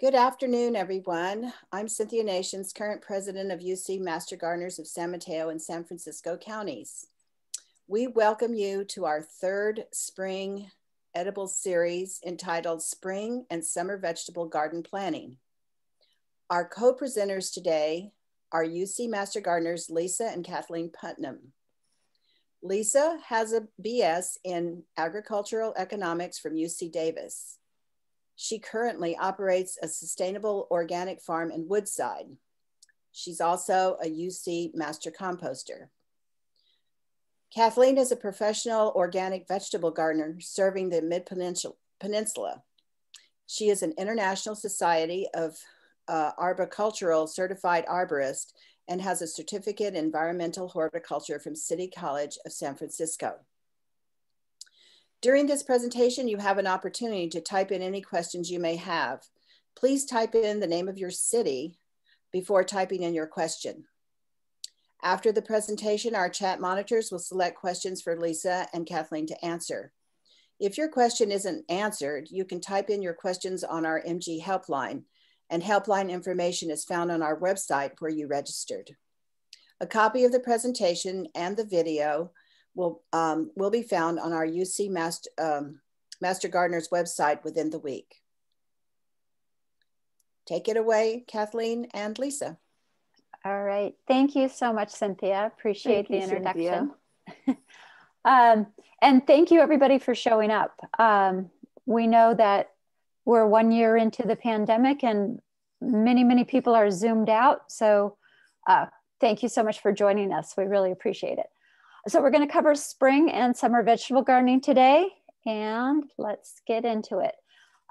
Good afternoon, everyone. I'm Cynthia Nations, current president of UC Master Gardeners of San Mateo and San Francisco counties. We welcome you to our third spring edible series entitled Spring and Summer Vegetable Garden Planning. Our co-presenters today are UC Master Gardeners Lisa and Kathleen Putnam. Lisa has a BS in agricultural economics from UC Davis. She currently operates a sustainable organic farm in Woodside. She's also a UC master composter. Kathleen is a professional organic vegetable gardener serving the Mid-Peninsula. She is an International Society of uh, Arboricultural Certified Arborist and has a certificate in environmental horticulture from City College of San Francisco. During this presentation, you have an opportunity to type in any questions you may have. Please type in the name of your city before typing in your question. After the presentation, our chat monitors will select questions for Lisa and Kathleen to answer. If your question isn't answered, you can type in your questions on our MG helpline and helpline information is found on our website where you registered. A copy of the presentation and the video will, um, will be found on our UC Master, um, Master Gardeners website within the week. Take it away, Kathleen and Lisa. All right. Thank you so much, Cynthia. Appreciate thank the you, introduction. um, and thank you, everybody, for showing up. Um, we know that we're one year into the pandemic and many, many people are zoomed out. So uh, thank you so much for joining us. We really appreciate it. So we're going to cover spring and summer vegetable gardening today, and let's get into it.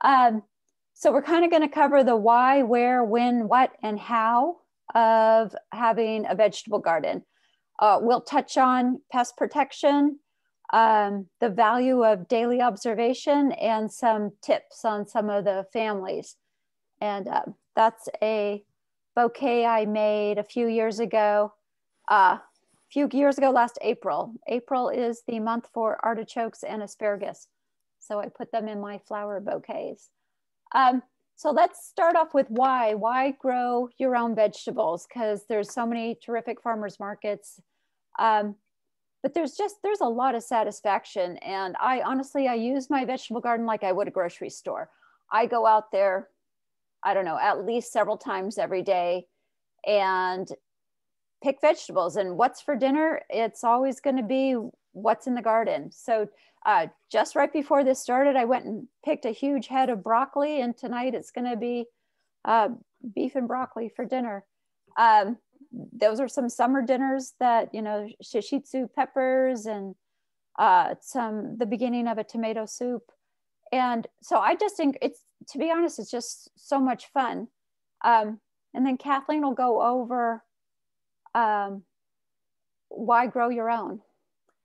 Um, so we're kind of going to cover the why, where, when, what, and how of having a vegetable garden. Uh, we'll touch on pest protection, um, the value of daily observation, and some tips on some of the families. And uh, that's a bouquet I made a few years ago. Uh, few years ago, last April. April is the month for artichokes and asparagus. So I put them in my flower bouquets. Um, so let's start off with why. Why grow your own vegetables? Because there's so many terrific farmers markets. Um, but there's just, there's a lot of satisfaction. And I honestly, I use my vegetable garden like I would a grocery store. I go out there, I don't know, at least several times every day and pick vegetables and what's for dinner it's always going to be what's in the garden. So uh, just right before this started i went and picked a huge head of broccoli and tonight it's going to be uh, beef and broccoli for dinner. Um, those are some summer dinners that you know shishito peppers and uh, some the beginning of a tomato soup. And so i just think it's to be honest it's just so much fun. Um, and then kathleen will go over um, why grow your own?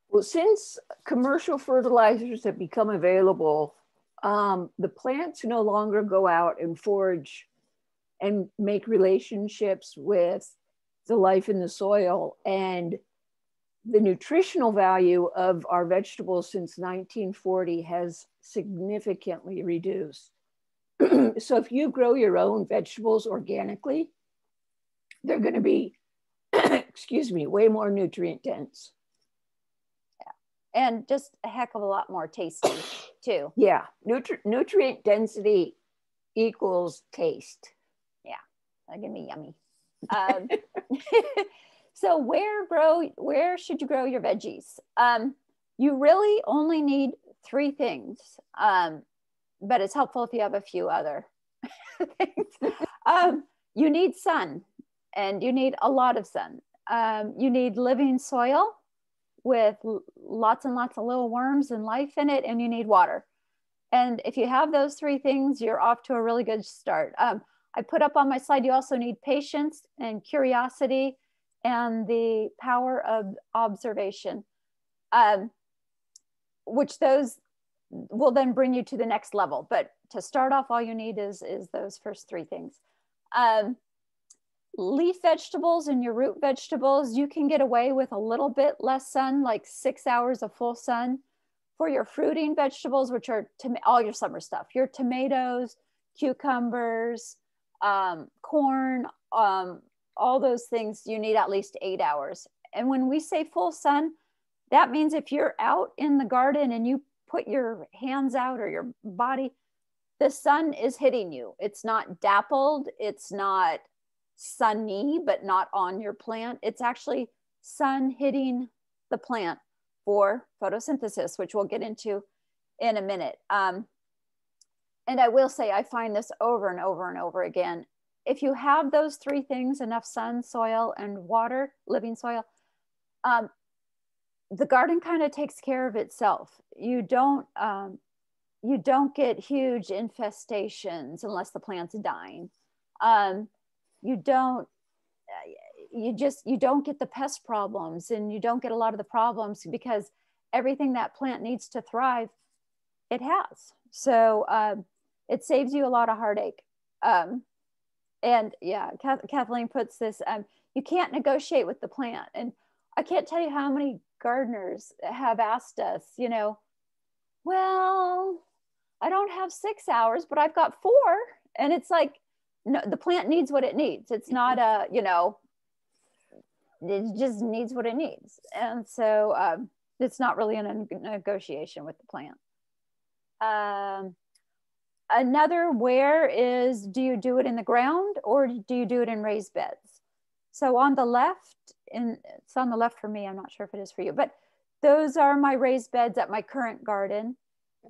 Well, since commercial fertilizers have become available, um, the plants no longer go out and forage and make relationships with the life in the soil. And the nutritional value of our vegetables since 1940 has significantly reduced. so if you grow your own vegetables organically, they're going to be excuse me, way more nutrient dense. Yeah. And just a heck of a lot more tasty too. Yeah. Nutri- nutrient density equals taste. Yeah. That'll give me yummy. Um, so where grow, where should you grow your veggies? Um, you really only need three things. Um, but it's helpful if you have a few other things. Um, you need sun and you need a lot of sun. Um, you need living soil with lots and lots of little worms and life in it, and you need water. And if you have those three things, you're off to a really good start. Um, I put up on my slide, you also need patience and curiosity and the power of observation, um, which those will then bring you to the next level. But to start off, all you need is, is those first three things. Um, leaf vegetables and your root vegetables, you can get away with a little bit less sun, like six hours of full sun. For your fruiting vegetables, which are all your summer stuff, your tomatoes, cucumbers, um, corn, um, all those things, you need at least eight hours. And when we say full sun, that means if you're out in the garden and you put your hands out or your body, the sun is hitting you. It's not dappled, it's not sunny, but not on your plant. It's actually sun hitting the plant for photosynthesis, which we'll get into in a minute. Um, and I will say, I find this over and over and over again. If you have those three things enough sun, soil, and water, living soil um, the garden kind of takes care of itself. You don't, um, you don't get huge infestations unless the plant's dying. Um, you don't, you just, you don't get the pest problems and you don't get a lot of the problems because everything that plant needs to thrive, it has. So um, it saves you a lot of heartache. Um, and yeah, Kathleen puts this, um, you can't negotiate with the plant. And I can't tell you how many gardeners have asked us, you know, well, I don't have six hours, but I've got four. And it's like, no, the plant needs what it needs. It's not a, you know, it just needs what it needs. And so um, it's not really a negotiation with the plant. Um, another where is do you do it in the ground or do you do it in raised beds? So on the left, in, it's on the left for me, I'm not sure if it is for you, but those are my raised beds at my current garden.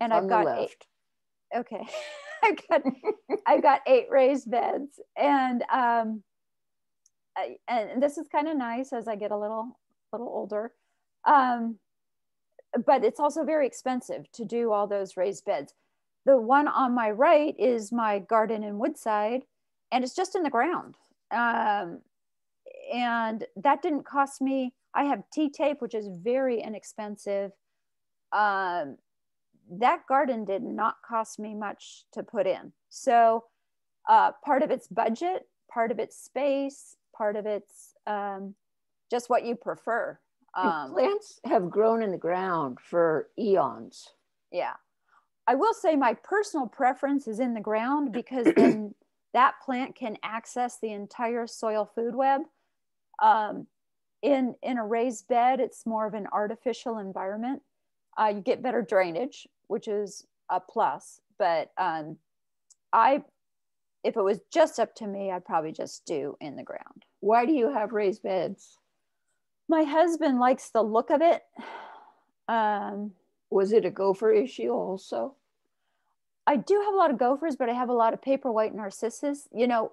And I've got eight. Okay. I've got I've got eight raised beds. And um I, and this is kind of nice as I get a little little older. Um but it's also very expensive to do all those raised beds. The one on my right is my garden in Woodside, and it's just in the ground. Um, and that didn't cost me. I have T tape, which is very inexpensive. Um, that garden did not cost me much to put in. So, uh, part of its budget, part of its space, part of its um, just what you prefer. Um, plants have grown in the ground for eons. Yeah. I will say my personal preference is in the ground because then that plant can access the entire soil food web um, in, in a raised bed, it's more of an artificial environment. Uh, you get better drainage, which is a plus. But um, I, if it was just up to me, I'd probably just do in the ground. Why do you have raised beds? My husband likes the look of it. Um, was it a gopher issue also? I do have a lot of gophers, but I have a lot of paperwhite narcissus. You know,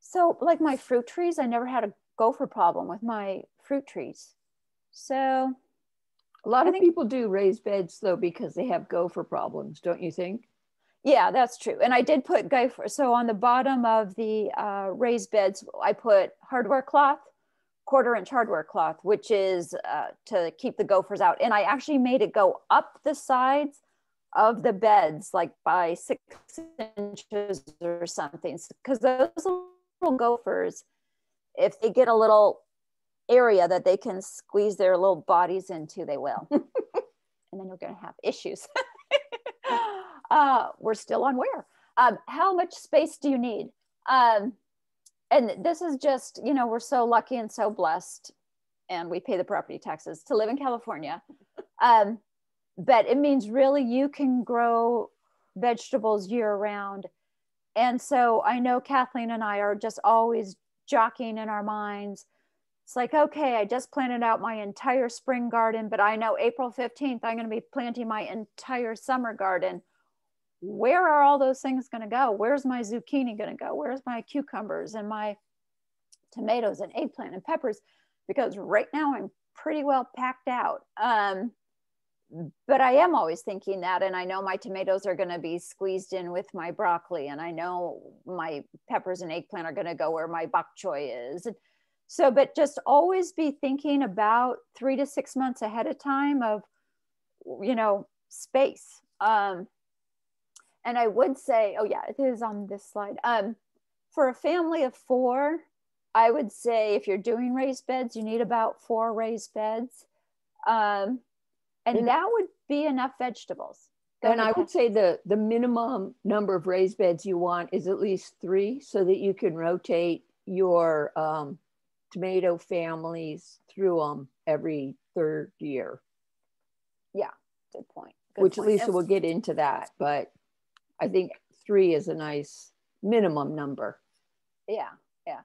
so like my fruit trees, I never had a gopher problem with my fruit trees. So a lot I of think, people do raised beds though because they have gopher problems, don't you think? Yeah, that's true. And I did put gopher. So on the bottom of the uh, raised beds, I put hardware cloth, quarter inch hardware cloth, which is uh, to keep the gophers out. And I actually made it go up the sides of the beds, like by six inches or something, because those little gophers if they get a little area that they can squeeze their little bodies into, they will. and then you're going to have issues. uh, we're still on where. Um, how much space do you need? Um, and this is just, you know, we're so lucky and so blessed, and we pay the property taxes to live in California. Um, but it means really you can grow vegetables year round. And so I know Kathleen and I are just always jockeying in our minds. It's like, okay, I just planted out my entire spring garden, but I know April 15th, I'm going to be planting my entire summer garden. Where are all those things going to go? Where's my zucchini going to go? Where's my cucumbers and my tomatoes and eggplant and peppers? Because right now I'm pretty well packed out. Um, but I am always thinking that, and I know my tomatoes are going to be squeezed in with my broccoli, and I know my peppers and eggplant are going to go where my bok choy is. So, but just always be thinking about three to six months ahead of time of, you know, space. Um, and I would say, oh yeah, it is on this slide. Um, for a family of four, I would say if you're doing raised beds, you need about four raised beds. Um, and that would be enough vegetables and I would say the the minimum number of raised beds you want is at least three, so that you can rotate your um, tomato families through them every third year. Yeah, good point. Good which point. Lisa will get into that, but I think three is a nice minimum number. Yeah, yeah,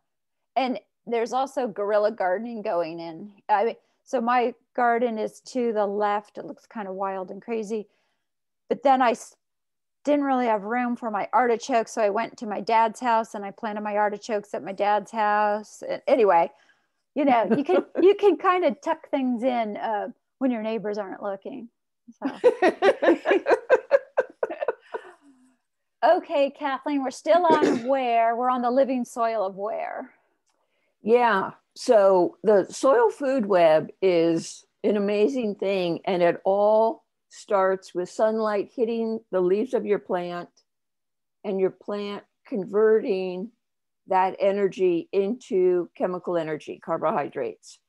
and there's also guerrilla gardening going in. I mean, so my garden is to the left. It looks kind of wild and crazy, but then I didn't really have room for my artichokes, so I went to my dad's house and I planted my artichokes at my dad's house. Anyway, you know, you can you can kind of tuck things in uh, when your neighbors aren't looking. So. okay, Kathleen, we're still on where we're on the living soil of where. Yeah. So the soil food web is an amazing thing, and it all starts with sunlight hitting the leaves of your plant and your plant converting that energy into chemical energy, carbohydrates.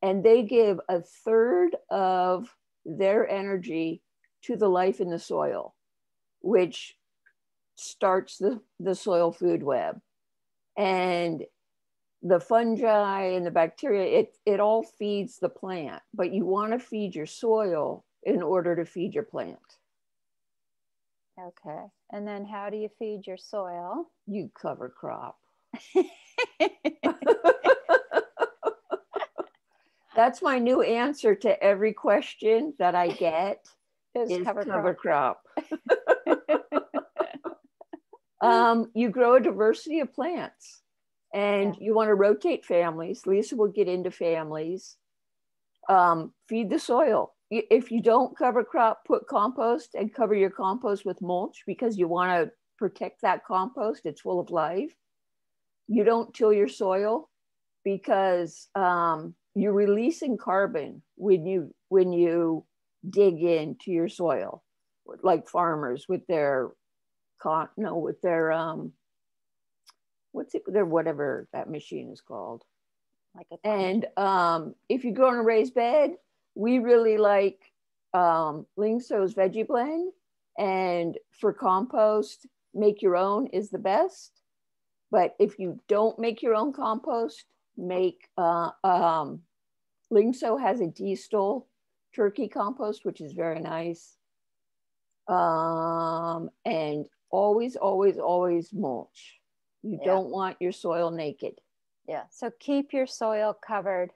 And they give a third of their energy to the life in the soil, which starts the, the soil food web. And the fungi and the bacteria, it, it all feeds the plant, but you want to feed your soil in order to feed your plant. Okay. And then how do you feed your soil? You cover crop. That's my new answer to every question that I get is, is cover, cover crop. crop. um, you grow a diversity of plants and yeah. you want to rotate families. Lisa will get into families. Um, feed the soil. If you don't cover crop, put compost and cover your compost with mulch because you want to protect that compost. It's full of life. You don't till your soil because um, you're releasing carbon when you when you dig into your soil, like farmers with their con no with their um what's it their whatever that machine is called like a and um, if you grow in a raised bed we really like um, Lyngso's veggie blend and for compost make your own is the best but if you don't make your own compost make uh, um, Lingso has a Diestel turkey compost which is very nice um, and always always always mulch you yeah. don't want your soil naked. Yeah. So keep your soil covered.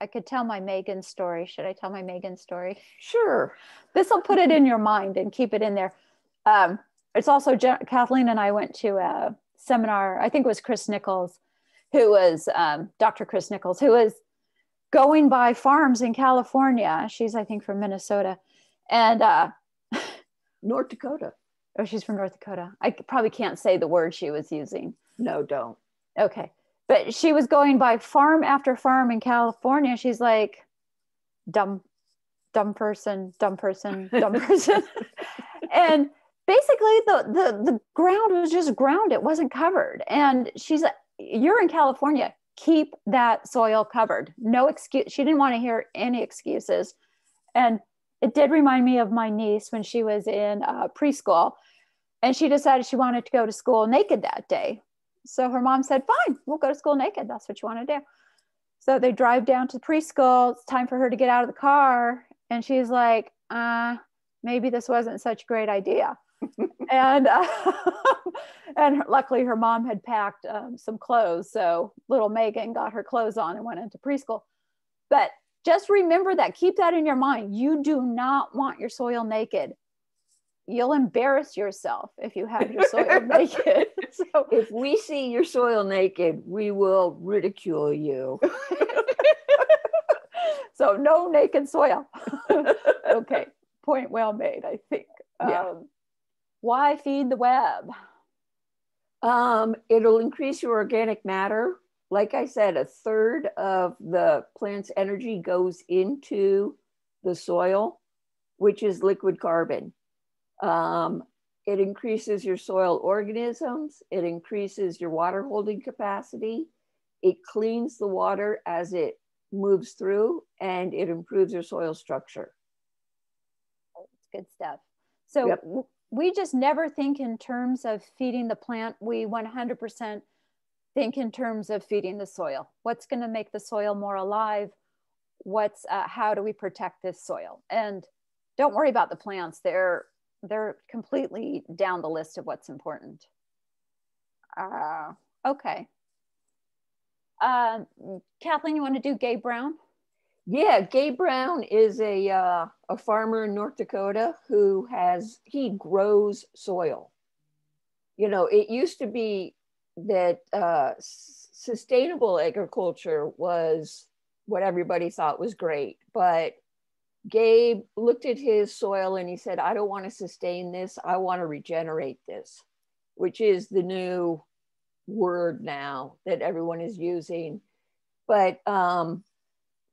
I could tell my Megan story. Should I tell my Megan story? Sure. This will put it in your mind and keep it in there. Um, it's also Kathleen and I went to a seminar. I think it was Kris Nichols, who was um, Dr. Kris Nichols, who was going by farms in California. She's, I think, from Minnesota, and uh, North Dakota. Oh, she's from North Dakota. I probably can't say the word she was using. No, don't. Okay. But she was going by farm after farm in California. She's like, dumb, dumb person, dumb person, dumb person. and basically the, the the ground was just ground. It wasn't covered. And she's like, you're in California. Keep that soil covered. No excuse. She didn't want to hear any excuses. And it did remind me of my niece when she was in uh, preschool and she decided she wanted to go to school naked that day. So her mom said, Fine, we'll go to school naked. That's what you want to do. So they drive down to preschool. It's time for her to get out of the car. And she's like, uh, maybe this wasn't such a great idea. and uh, and luckily her mom had packed um, some clothes. So little Megan got her clothes on and went into preschool. But just remember that, keep that in your mind. You do not want your soil naked you'll embarrass yourself if you have your soil naked. So if we see your soil naked, we will ridicule you. so no naked soil. okay, point well made, I think. Yeah. Um, why feed the web? Um, it'll increase your organic matter. Like I said, a third of the plant's energy goes into the soil, which is liquid carbon. Um, it increases your soil organisms, it increases your water holding capacity, it cleans the water as it moves through, and it improves your soil structure. It's good stuff. So yep. we just never think in terms of feeding the plant. We 100% think in terms of feeding the soil. What's going to make the soil more alive? What's uh, how do we protect this soil? And don't worry about the plants. They're they're completely down the list of what's important. Uh, okay. Um, Kathleen, you want to do Gabe Brown? Yeah, Gabe Brown is a uh, a farmer in North Dakota who has he grows soil. You know, it used to be that uh, sustainable agriculture was what everybody thought was great, but Gabe looked at his soil and he said, "I don't want to sustain this. I want to regenerate this," which is the new word now that everyone is using. But um,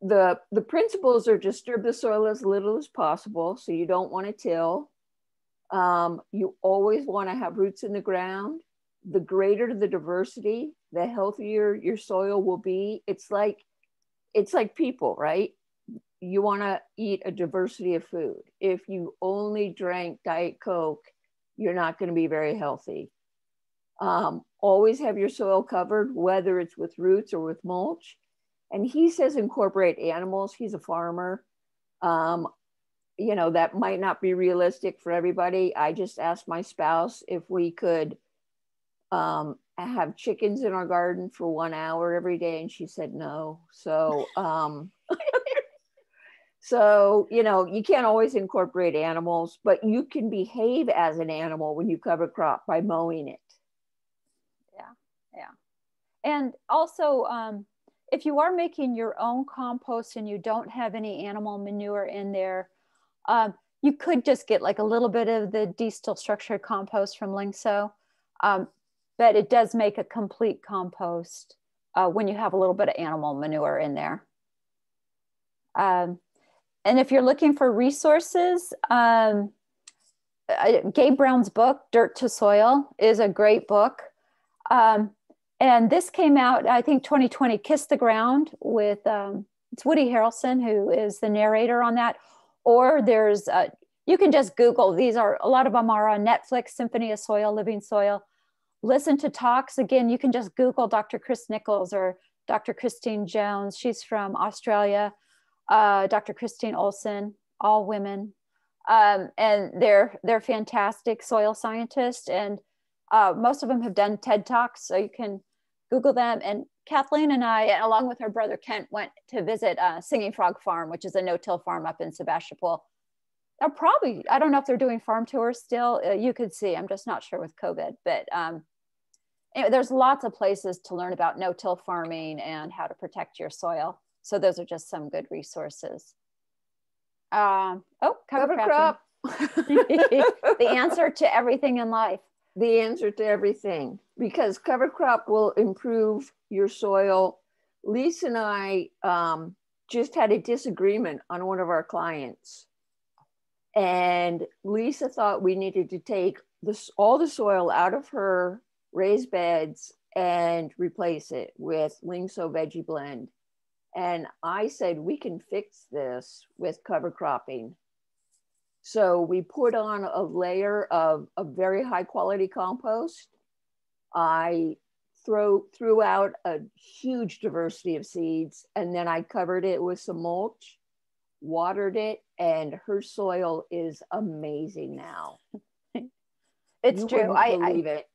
the the principles are disturb the soil as little as possible. So you don't want to till. Um, you always want to have roots in the ground. The greater the diversity, the healthier your soil will be. It's like it's like people, right? You want to eat a diversity of food. If you only drank Diet Coke, you're not going to be very healthy. Um, always have your soil covered, whether it's with roots or with mulch. And he says incorporate animals. He's a farmer. Um, you know, that might not be realistic for everybody. I just asked my spouse if we could um, have chickens in our garden for one hour every day, and she said no. So, um, so you know, you can't always incorporate animals, but you can behave as an animal when you cover crop by mowing it. Yeah, yeah. And also, um, if you are making your own compost and you don't have any animal manure in there, um, you could just get like a little bit of the distilled structured compost from Lyngso. Um, but it does make a complete compost uh, when you have a little bit of animal manure in there. Um, and if you're looking for resources, um, Gabe Brown's book, Dirt to Soil, is a great book. Um, and this came out, I think 2020, Kiss the Ground with, um, it's Woody Harrelson who is the narrator on that. Or there's, uh, you can just Google, these are, a lot of them are on Netflix, Symphony of Soil, Living Soil. Listen to talks. Again, you can just Google Dr. Kris Nichols or Dr. Christine Jones. She's from Australia. Uh, Dr. Christine Olson, all women. Um, and they're, they're fantastic soil scientists. And uh, most of them have done TED Talks, so you can Google them. And Kathleen and I, along with her brother Kent, went to visit uh, Singing Frog Farm, which is a no-till farm up in Sebastopol. They're probably, I don't know if they're doing farm tours still. Uh, you could see, I'm just not sure with COVID, but um, anyway, there's lots of places to learn about no-till farming and how to protect your soil. So those are just some good resources. Um, oh, cover, cover crop. the answer to everything in life the answer to everything because cover crop will improve your soil. Lisa and I um, just had a disagreement on one of our clients. And Lisa thought we needed to take this, all the soil out of her raised beds and replace it with Lyngso Veggie Blend. And I said, we can fix this with cover cropping. So we put on a layer of a very high quality compost. I throw threw out a huge diversity of seeds and then I covered it with some mulch, watered it, and her soil is amazing now. it's you true. I believe I, it.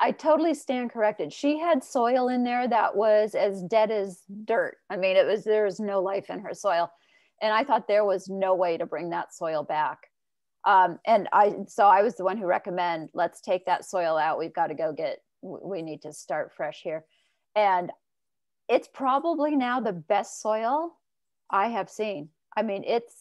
I totally stand corrected. She had soil in there that was as dead as dirt. I mean, it was there was no life in her soil. And I thought there was no way to bring that soil back. Um, and I, so I was the one who recommend, let's take that soil out. We've got to go get, we need to start fresh here. And it's probably now the best soil I have seen. I mean, it's,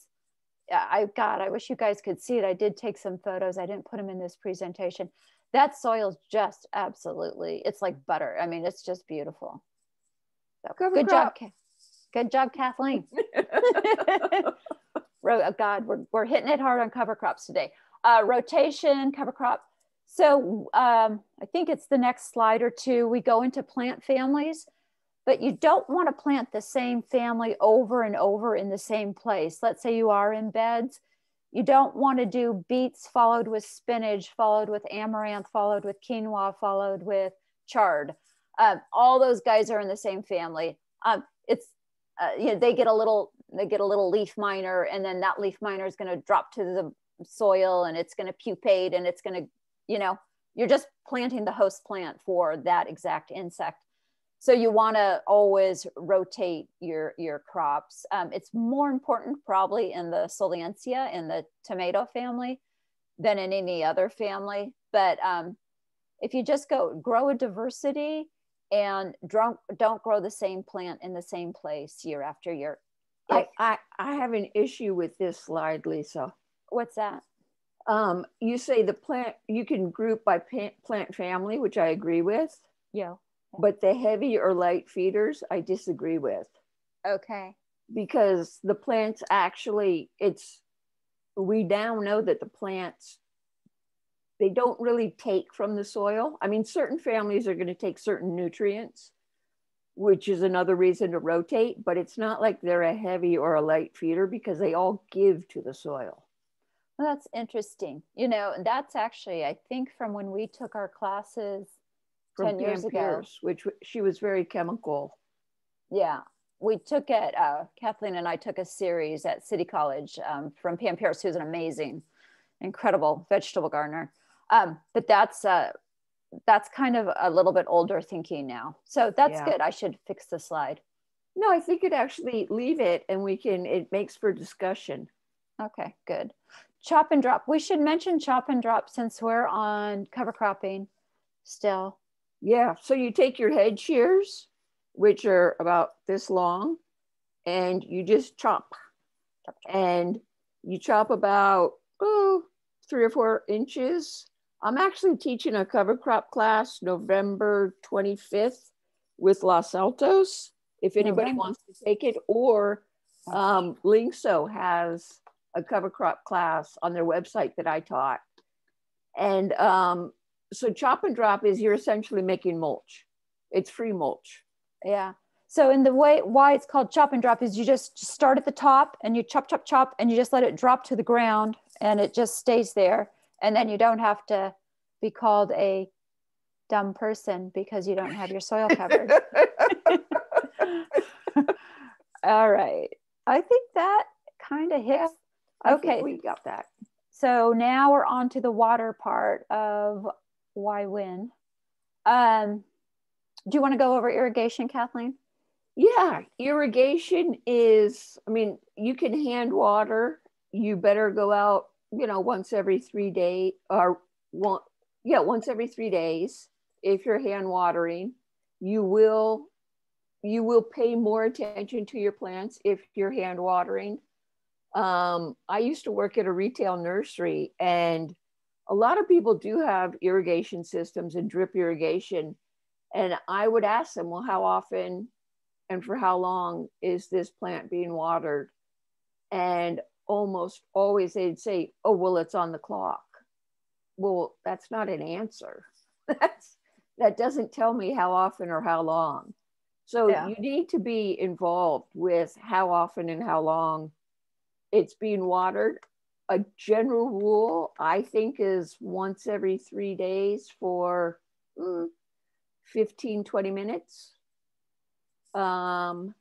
I God, I wish you guys could see it. I did take some photos. I didn't put them in this presentation. That soil is just absolutely, it's like butter. I mean, it's just beautiful. So, good job. Good job, Kathleen. oh God, we're, we're hitting it hard on cover crops today. Uh, rotation, cover crop. So um, I think it's the next slide or two. We go into plant families, but you don't want to plant the same family over and over in the same place. Let's say you are in beds. You don't want to do beets followed with spinach, followed with amaranth, followed with quinoa, followed with chard. Um, all those guys are in the same family. Um, it's uh, you know they get a little they get a little leaf miner, and then that leaf miner is going to drop to the soil, and it's going to pupate, and it's going to you know you're just planting the host plant for that exact insect so you want to always rotate your your crops. Um, it's more important probably in the solanaceae in the tomato family than in any other family. But um, if you just go grow a diversity and don't don't grow the same plant in the same place year after year. I, I, I have an issue with this slide lisa. What's that? Um, you say the plant you can group by plant family which i agree with. Yeah but the heavy or light feeders, I disagree with. Okay. Because the plants actually, it's, we now know that the plants, they don't really take from the soil. I mean, certain families are going to take certain nutrients, which is another reason to rotate, but it's not like they're a heavy or a light feeder because they all give to the soil. Well, that's interesting. You know, that's actually, I think, from when we took our classes from 10 years ago. which she was very chemical. Yeah. We took it, uh, Kathleen and I took a series at City College um, from Pam Pierce, who's an amazing, incredible vegetable gardener. Um, but that's, uh, that's kind of a little bit older thinking now. So that's yeah. good. I should fix the slide. No, I think it actually leave it and we can, it makes for discussion. Okay, good. Chop and drop. We should mention chop and drop since we're on cover cropping still. Yeah. So you take your head shears, which are about this long, and you just chop. And you chop about oh, three or four inches. I'm actually teaching a cover crop class November 25th with Los Altos, if anybody November. wants to take it, or um, Lyngso has a cover crop class on their website that I taught. And um, so chop and drop is you're essentially making mulch. It's free mulch. Yeah. So in the way why it's called chop and drop is you just start at the top and you chop chop chop and you just let it drop to the ground and it just stays there and then you don't have to be called a dumb person because you don't have your soil covered. All right. I think that kind of hits. okay, we got that. So now we're on to the water part of why win. Um, do you want to go over irrigation, Kathleen? Yeah, irrigation is, I mean, you can hand water. You better go out, you know, once every three days or one, yeah, once every three days. If you're hand watering, you will, you will pay more attention to your plants if you're hand watering. Um, I used to work at a retail nursery and a lot of people do have irrigation systems and drip irrigation. And I would ask them, well, how often and for how long is this plant being watered? And almost always they'd say, oh, well, it's on the clock. Well, that's not an answer. That's that doesn't tell me how often or how long. So yeah. you need to be involved with how often and how long it's being watered a general rule I think is once every three days for mm, 15, 20 minutes. Um,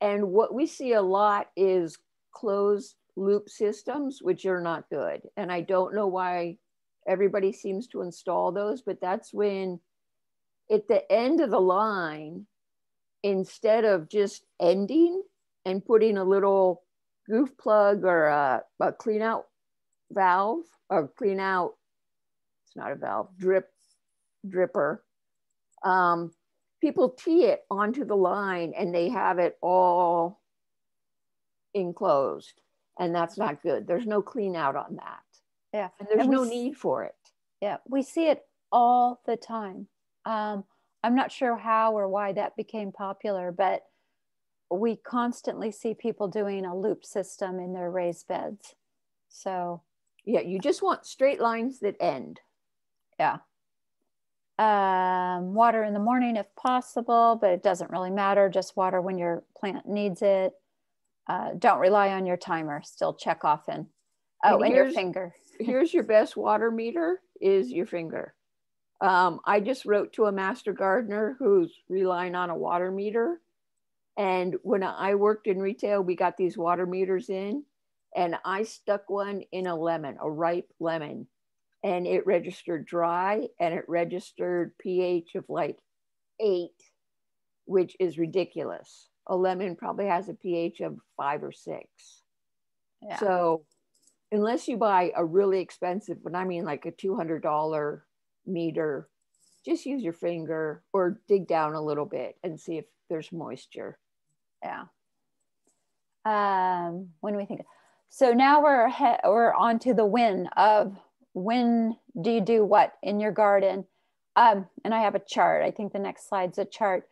and what we see a lot is closed loop systems, which are not good. And I don't know why everybody seems to install those, but that's when at the end of the line, instead of just ending and putting a little goof plug or a, a clean out valve or clean out, it's not a valve, drip, dripper. Um, people tee it onto the line and they have it all enclosed and that's not good. There's no clean out on that. Yeah. And there's and no need for it. Yeah. We see it all the time. Um, I'm not sure how or why that became popular, but we constantly see people doing a loop system in their raised beds. So, yeah, you just want straight lines that end. Yeah. Um, water in the morning if possible, but it doesn't really matter. Just water when your plant needs it. Uh, don't rely on your timer, still check often. Oh, and, and your finger. here's your best water meter is your finger. Um, I just wrote to a master gardener who's relying on a water meter. And when I worked in retail, we got these water meters in, and I stuck one in a lemon, a ripe lemon, and it registered dry and it registered pH of like eight, which is ridiculous. A lemon probably has a pH of five or six. Yeah. So, unless you buy a really expensive, but I mean like a $200 meter, just use your finger or dig down a little bit and see if there's moisture. Yeah. Um, when we think, so now we're he- we're on to the when of when do you do what in your garden? Um, and I have a chart. I think the next slide's a chart.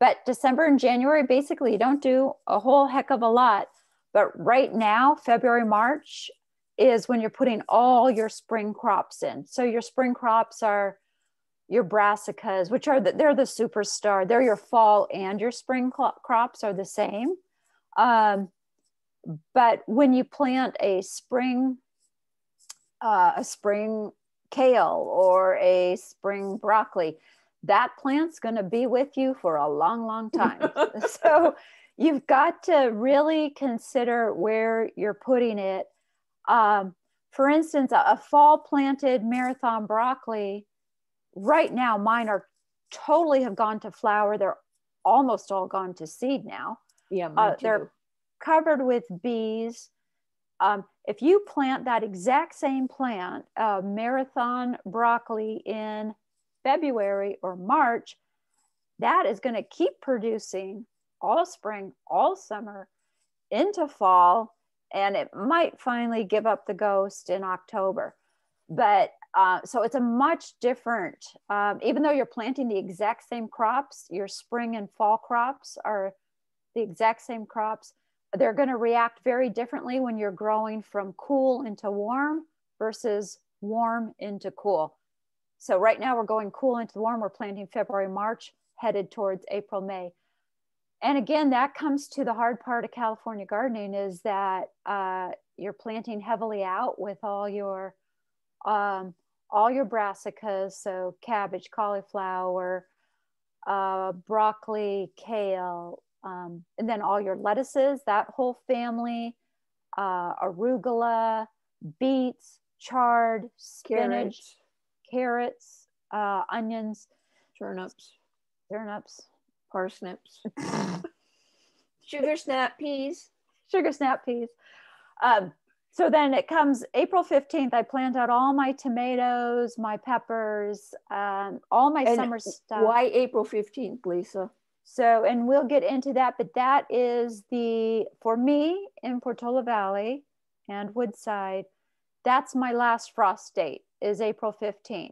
But December and January, basically, you don't do a whole heck of a lot. But right now, February, March is when you're putting all your spring crops in. So your spring crops are your brassicas, which are the, they're the superstar. They're your fall and your spring crops are the same. Um, but when you plant a spring uh, a spring kale or a spring broccoli, that plant's going to be with you for a long, long time. so you've got to really consider where you're putting it. Um, for instance, a, a fall planted marathon broccoli, right now, mine are totally have gone to flower. They're almost all gone to seed now. Yeah, uh, they're covered with bees. Um, if you plant that exact same plant, uh, marathon broccoli in February or March, that is going to keep producing all spring, all summer, into fall, and it might finally give up the ghost in October. But uh, so it's a much different, um, even though you're planting the exact same crops, your spring and fall crops are the exact same crops they're going to react very differently when you're growing from cool into warm versus warm into cool. So right now we're going cool into warm. We're planting February, March, headed towards April, May. And again, that comes to the hard part of California gardening is that uh, you're planting heavily out with all your um, all your brassicas, so cabbage, cauliflower, uh, broccoli, kale, um, and then all your lettuces, that whole family, uh, arugula, beets, chard, spinach, carrots, carrots uh, onions, turnips, turnips, parsnips, sugar snap peas, sugar snap peas. Um, so then it comes April 15th. I plant out all my tomatoes, my peppers, um, all my and summer stuff. Why April 15th, Lisa? So, and we'll get into that, but that is the, for me in Portola Valley and Woodside, that's my last frost date is April 15th.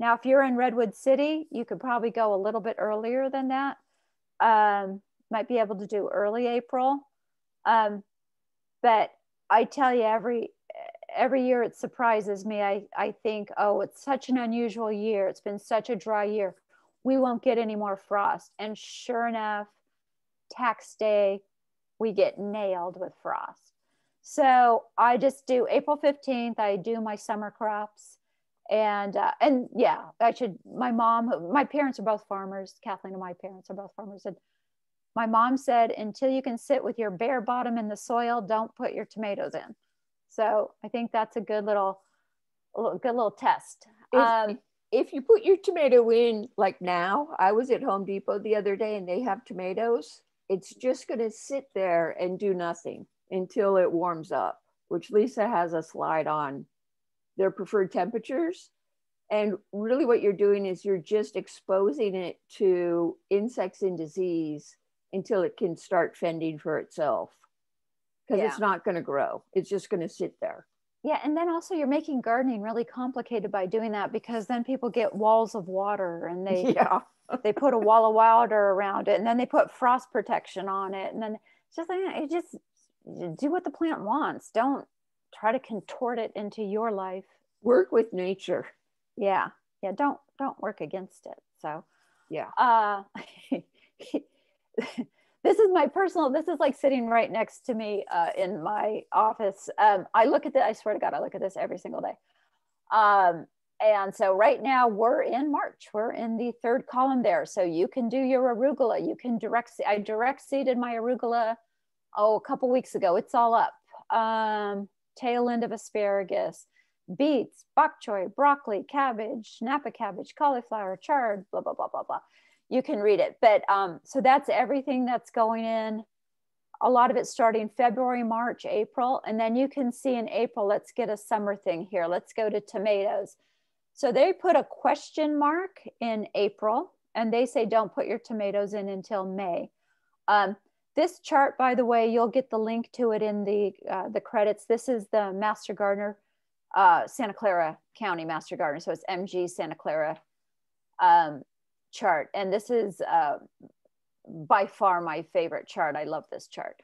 Now, if you're in Redwood City, you could probably go a little bit earlier than that. Um, might be able to do early April. Um, but I tell you, every every year it surprises me. I, I think, oh, it's such an unusual year. It's been such a dry year we won't get any more frost. And sure enough, tax day, we get nailed with frost. So I just do April 15th, I do my summer crops. And uh, and yeah, I should. My mom, my parents are both farmers. Kathleen and my parents are both farmers. And my mom said, until you can sit with your bare bottom in the soil, don't put your tomatoes in. So I think that's a good little, good little test. If, um, if you put your tomato in like now, I was at Home Depot the other day and they have tomatoes, it's just going to sit there and do nothing until it warms up, which Lisa has a slide on their preferred temperatures. And really, what you're doing is you're just exposing it to insects and disease until it can start fending for itself because yeah. it's not going to grow, it's just going to sit there. Yeah, and then also you're making gardening really complicated by doing that because then people get walls of water and they yeah. they put a wall of water around it and then they put frost protection on it and then it's just like it just do what the plant wants. Don't try to contort it into your life. Work with nature. Yeah. Yeah, don't don't work against it. So, yeah. Uh this is my personal, this is like sitting right next to me uh, in my office. Um, I look at this, I swear to God, I look at this every single day. Um, and so right now we're in March, we're in the third column there. So you can do your arugula, you can direct, I direct seeded my arugula, oh, a couple weeks ago, it's all up. Um, tail end of asparagus, beets, bok choy, broccoli, cabbage, Napa cabbage, cauliflower, chard, blah, blah, blah, blah, blah. You can read it. But um, so that's everything that's going in. A lot of it starting February, March, April. And then you can see in April, let's get a summer thing here. Let's go to tomatoes. So they put a question mark in April and they say don't put your tomatoes in until May. Um, this chart, by the way, you'll get the link to it in the, uh, the credits. This is the Master Gardener, uh, Santa Clara County Master Gardener. So it's MG Santa Clara um, chart. And this is uh, by far my favorite chart. I love this chart.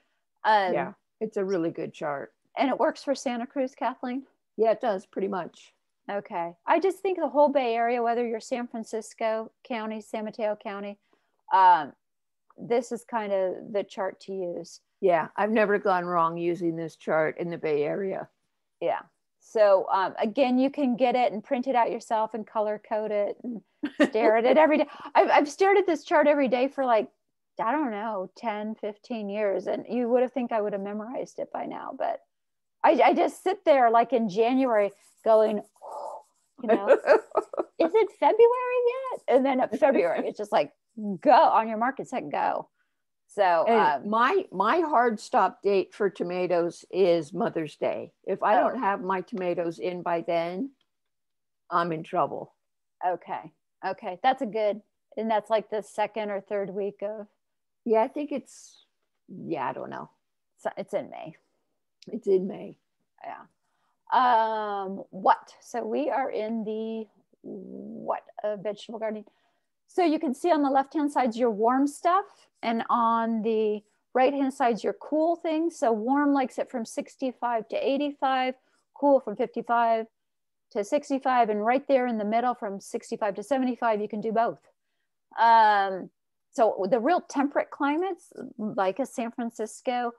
Um, yeah, it's a really good chart. And it works for Santa Cruz, Kathleen? Yeah, it does pretty much. Okay. I just think the whole Bay Area, whether you're San Francisco County, San Mateo County, um, this is kind of the chart to use. Yeah, I've never gone wrong using this chart in the Bay Area. Yeah. So um, again, you can get it and print it out yourself and color code it and stare at it every day. I've, I've stared at this chart every day for like, I don't know, 10, 15 years. And you would have think I would have memorized it by now, but I, I just sit there like in January going, you know, is it February yet? And then February, it's just like, go on your market set, go. So um, my my hard stop date for tomatoes is Mother's Day. If I oh. don't have my tomatoes in by then, I'm in trouble. Okay. Okay. That's a good and that's like the second or third week of Yeah, I think it's yeah, I don't know. So it's in May. It's in May. Yeah. Um what? So we are in the what uh, vegetable gardening. So you can see on the left-hand side your warm stuff and on the right-hand side your cool things. So warm likes it from 65 to 85, cool from 55 to 65, and right there in the middle from 65 to 75, you can do both. Um, so the real temperate climates, like a San Francisco,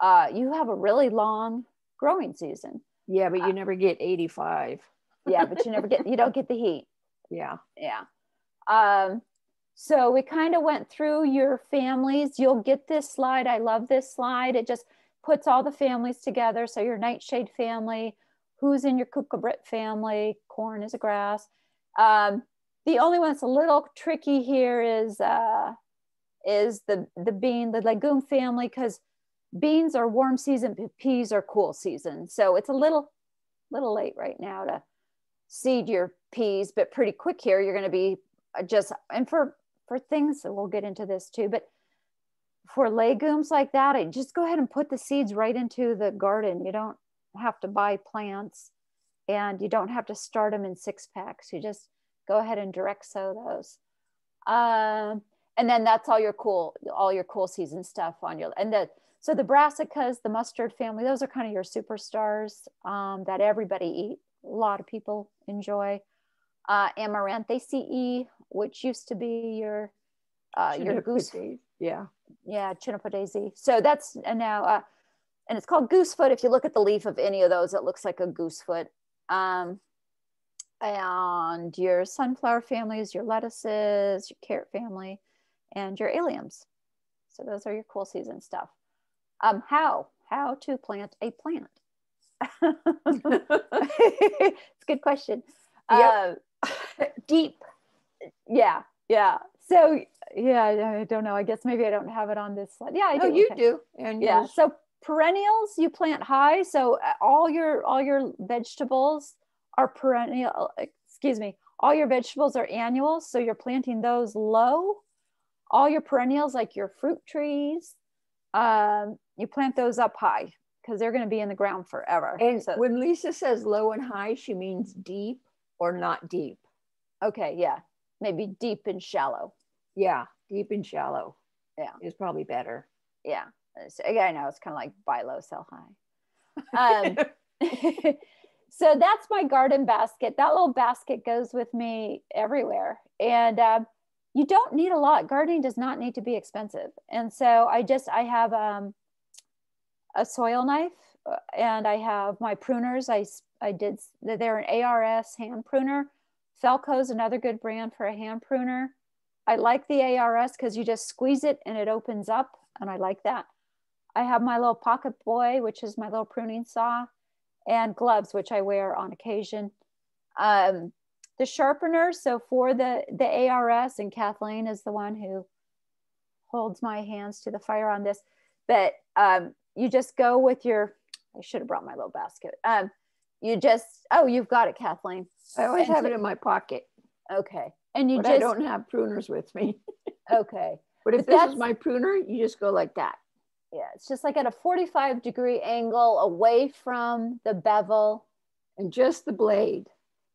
uh, you have a really long growing season. Yeah, but you uh, never get 85. yeah, but you never get, you don't get the heat. Yeah. Yeah. Um, so we kind of went through your families. You'll get this slide. I love this slide. It just puts all the families together. So your nightshade family, who's in your cucurbit family, corn is a grass. Um, the only one that's a little tricky here is uh, is the the bean, the legume family, because beans are warm season, peas are cool season. So it's a little little late right now to seed your peas, but pretty quick here. You're going to be just and for for things we'll get into this too but for legumes like that I just go ahead and put the seeds right into the garden you don't have to buy plants and you don't have to start them in six packs you just go ahead and direct sow those um, and then that's all your cool all your cool season stuff on your and the so the brassicas the mustard family those are kind of your superstars um, that everybody eat a lot of people enjoy uh, which used to be your uh, your goose. Yeah. Yeah, Chenopodiaceae. So that's and now uh, and it's called goosefoot. If you look at the leaf of any of those, it looks like a goosefoot. Um, and your sunflower families, your lettuces, your carrot family, and your alliums. So those are your cool season stuff. Um, how how to plant a plant? it's a good question. Yep. Uh, deep. Yeah, yeah. So yeah, I don't know. I guess maybe I don't have it on this slide. Yeah, I do. No, you okay. do. And yeah. So perennials you plant high. So uh, all your all your vegetables are perennial. Excuse me. All your vegetables are annuals. So you're planting those low. All your perennials, like your fruit trees, um, you plant those up high because they're going to be in the ground forever. And so, when Lisa says low and high, she means deep or not deep. Okay, yeah. Maybe deep and shallow. Yeah, deep and shallow. Yeah. Is probably better. Yeah. So, I know it's kind of like buy low, sell high. Um, so that's my garden basket. That little basket goes with me everywhere. And um, you don't need a lot. Gardening does not need to be expensive. And so I just, I have um, a soil knife uh, and I have my pruners. I, I did, they're an ARS hand pruner. Felco's another good brand for a hand pruner. I like the ARS because you just squeeze it and it opens up, and I like that. I have my little pocket boy, which is my little pruning saw, and gloves, which I wear on occasion. Um, the sharpener, so for the, the ARS, and Kathleen is the one who holds my hands to the fire on this, but um, you just go with your, I should have brought my little basket. Um, you just, oh, you've got it, Kathleen. I always and have it in my pocket. Okay. And you but just I don't have pruners with me. okay. But if but this is my pruner, you just go like that. Yeah, it's just like at a 45 degree angle away from the bevel. And just the blade.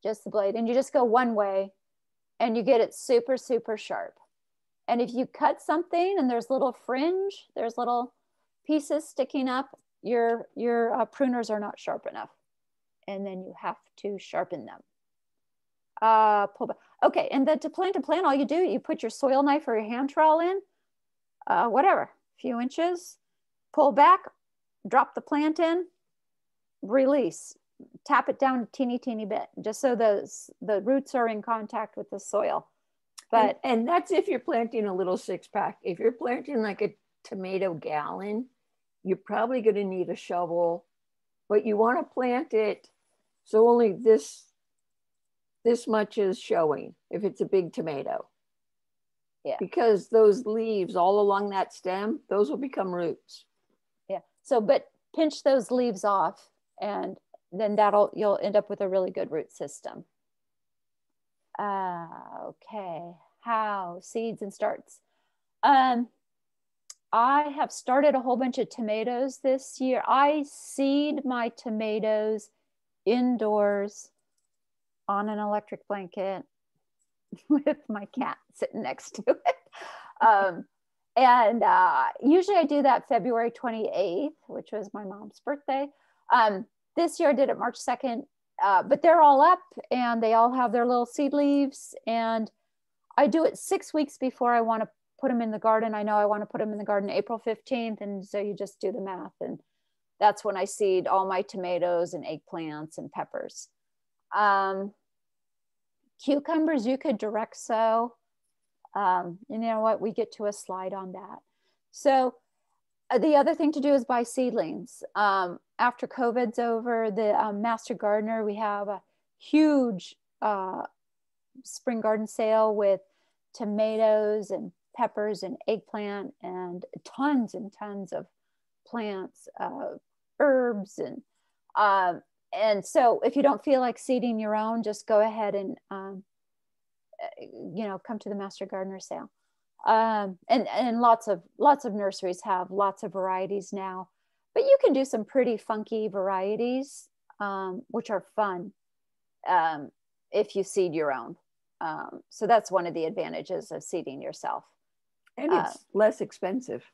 Just the blade. And you just go one way and you get it super, super sharp. And if you cut something and there's little fringe, there's little pieces sticking up, your, your uh, pruners are not sharp enough. And then you have to sharpen them uh, pull back. Okay, and then to plant to plant, all you do, you put your soil knife or your hand trowel in, uh, whatever, a few inches, pull back, drop the plant in, release, tap it down a teeny, teeny bit, just so the, the roots are in contact with the soil. But and, and that's if you're planting a little six pack. If you're planting like a tomato gallon, you're probably going to need a shovel, but you want to plant it so only this this much is showing if it's a big tomato. Yeah. Because those leaves all along that stem, those will become roots. So, but pinch those leaves off and then that'll, you'll end up with a really good root system. Uh, okay. How seeds and starts. Um, I have started a whole bunch of tomatoes this year. I seed my tomatoes indoors on an electric blanket with my cat sitting next to it. Um, and uh, usually I do that February 28th, which was my mom's birthday. Um, this year I did it March 2nd, uh, but they're all up and they all have their little seed leaves. And I do it six weeks before I want to put them in the garden. I know I want to put them in the garden April 15th. And so you just do the math. And that's when I seed all my tomatoes and eggplants and peppers. Um, cucumbers, you could direct sow. Um, you know what? We get to a slide on that. So uh, the other thing to do is buy seedlings. Um, after COVID's over, the um, Master Gardener, we have a huge uh, spring garden sale with tomatoes and peppers and eggplant and tons and tons of plants, uh, herbs and uh, and so if you don't feel like seeding your own, just go ahead and, um, you know, come to the Master Gardener sale. Um, and, and lots of, lots of nurseries have lots of varieties now, but you can do some pretty funky varieties, um, which are fun um, if you seed your own. Um, so that's one of the advantages of seeding yourself. And it's uh, less expensive.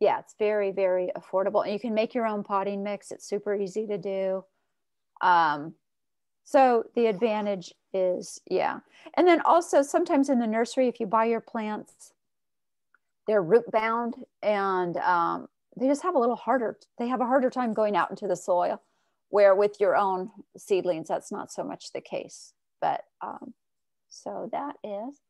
Yeah, it's very, very affordable. And you can make your own potting mix. It's super easy to do. Um, so the advantage is, yeah. And then also sometimes in the nursery, if you buy your plants, they're root bound and um, they just have a little harder, they have a harder time going out into the soil where with your own seedlings, that's not so much the case. But um, so that is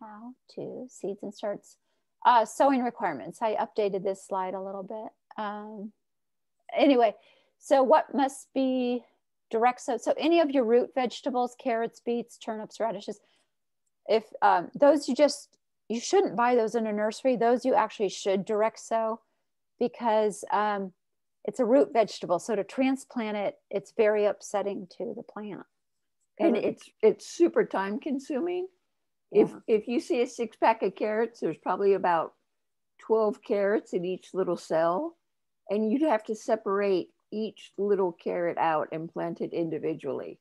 how to seeds and starts. Uh, sowing requirements. I updated this slide a little bit. Um, anyway, so what must be direct sow? So any of your root vegetables, carrots, beets, turnips, radishes, if um, those you just, you shouldn't buy those in a nursery. Those you actually should direct sow because um, it's a root vegetable. So to transplant it, it's very upsetting to the plant. And it's it's super time consuming. Yeah. If if you see a six pack of carrots, there's probably about 12 carrots in each little cell. And you'd have to separate each little carrot out and plant it individually,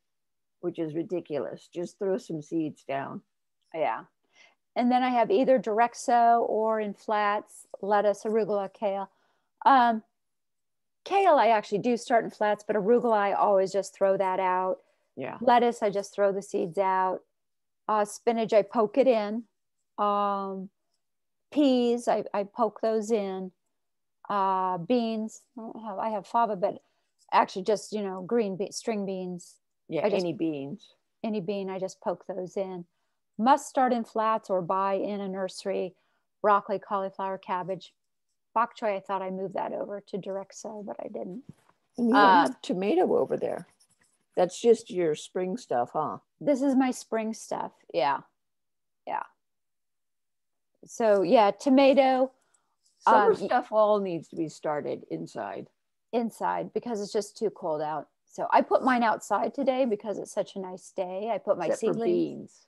which is ridiculous. Just throw some seeds down. Yeah. And then I have either direct sow or in flats, lettuce, arugula, kale. Um, kale, I actually do start in flats, but arugula, I always just throw that out. Yeah. Lettuce, I just throw the seeds out. Uh, spinach, I poke it in Um, peas, I, I poke those in. Uh, beans, I, don't have, I have fava, but actually just, you know, green be- string beans. Yeah, just, any beans. Any bean, I just poke those in. Must start in flats or buy in a nursery. Broccoli, cauliflower, cabbage. Bok choy, I thought I moved that over to direct sow, but I didn't. You uh, have tomato over there. That's just your spring stuff, huh? This is my spring stuff. Yeah. Yeah. So yeah, tomato. Summer um, stuff all needs to be started inside. Inside because it's just too cold out. So I put mine outside today because it's such a nice day. I put my Except seedlings. beans.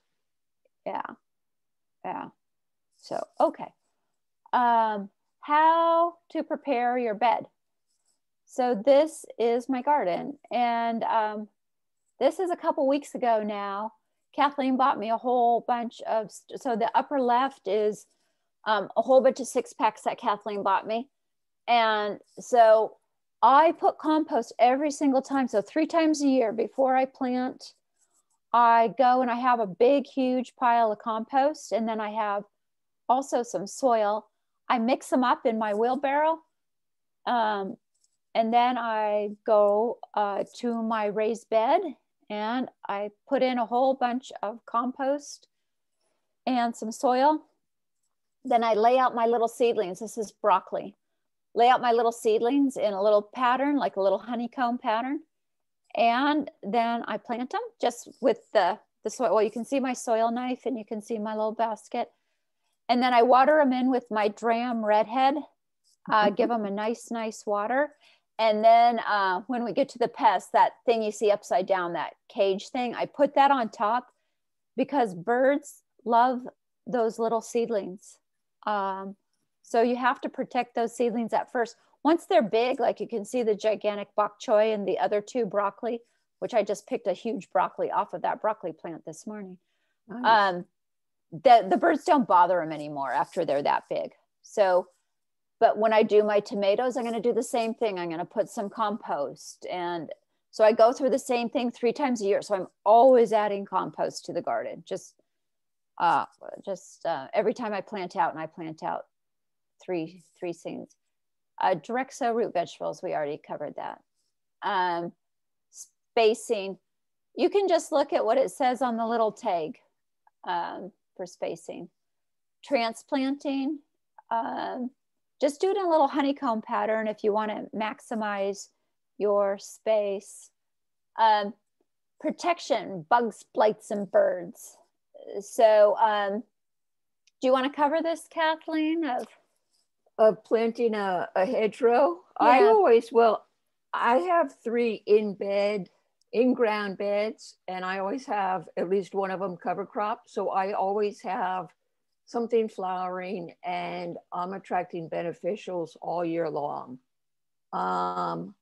Yeah. Yeah. So okay. Um, how to prepare your bed. So this is my garden, and um, this is a couple weeks ago now. Kathleen bought me a whole bunch of. So the upper left is um, a whole bunch of six packs that Kathleen bought me, and so I put compost every single time. So three times a year before I plant, I go and I have a big, huge pile of compost, and then I have also some soil. I mix them up in my wheelbarrow. Um, and then I go uh, to my raised bed and I put in a whole bunch of compost and some soil. Then I lay out my little seedlings. This is broccoli. Lay out my little seedlings in a little pattern, like a little honeycomb pattern. And then I plant them just with the, the soil. Well, you can see my soil knife and you can see my little basket. And then I water them in with my Dramm Redhead, uh, give them a nice, nice water. And then uh, when we get to the pest, that thing you see upside down, that cage thing, I put that on top because birds love those little seedlings. Um, so you have to protect those seedlings at first. Once they're big, like you can see the gigantic bok choy and the other two broccoli, which I just picked a huge broccoli off of that broccoli plant this morning. Nice. Um, the, the birds don't bother them anymore after they're that big. So but when I do my tomatoes, I'm going to do the same thing. I'm going to put some compost. And so I go through the same thing three times a year. So I'm always adding compost to the garden. Just, uh, just uh, every time I plant out and I plant out three, three things. Uh, direct sow root vegetables, we already covered that. Um, spacing, you can just look at what it says on the little tag um, for spacing. Transplanting, um, just do it in a little honeycomb pattern if you want to maximize your space. Um, protection, bugs, blights, and birds. So um, do you want to cover this, Kathleen? Of, of planting a, a hedgerow? Yeah. I always, well, I have three in bed, in ground beds, and I always have at least one of them cover crop. So I always have something flowering and I'm attracting beneficials all year long. Um,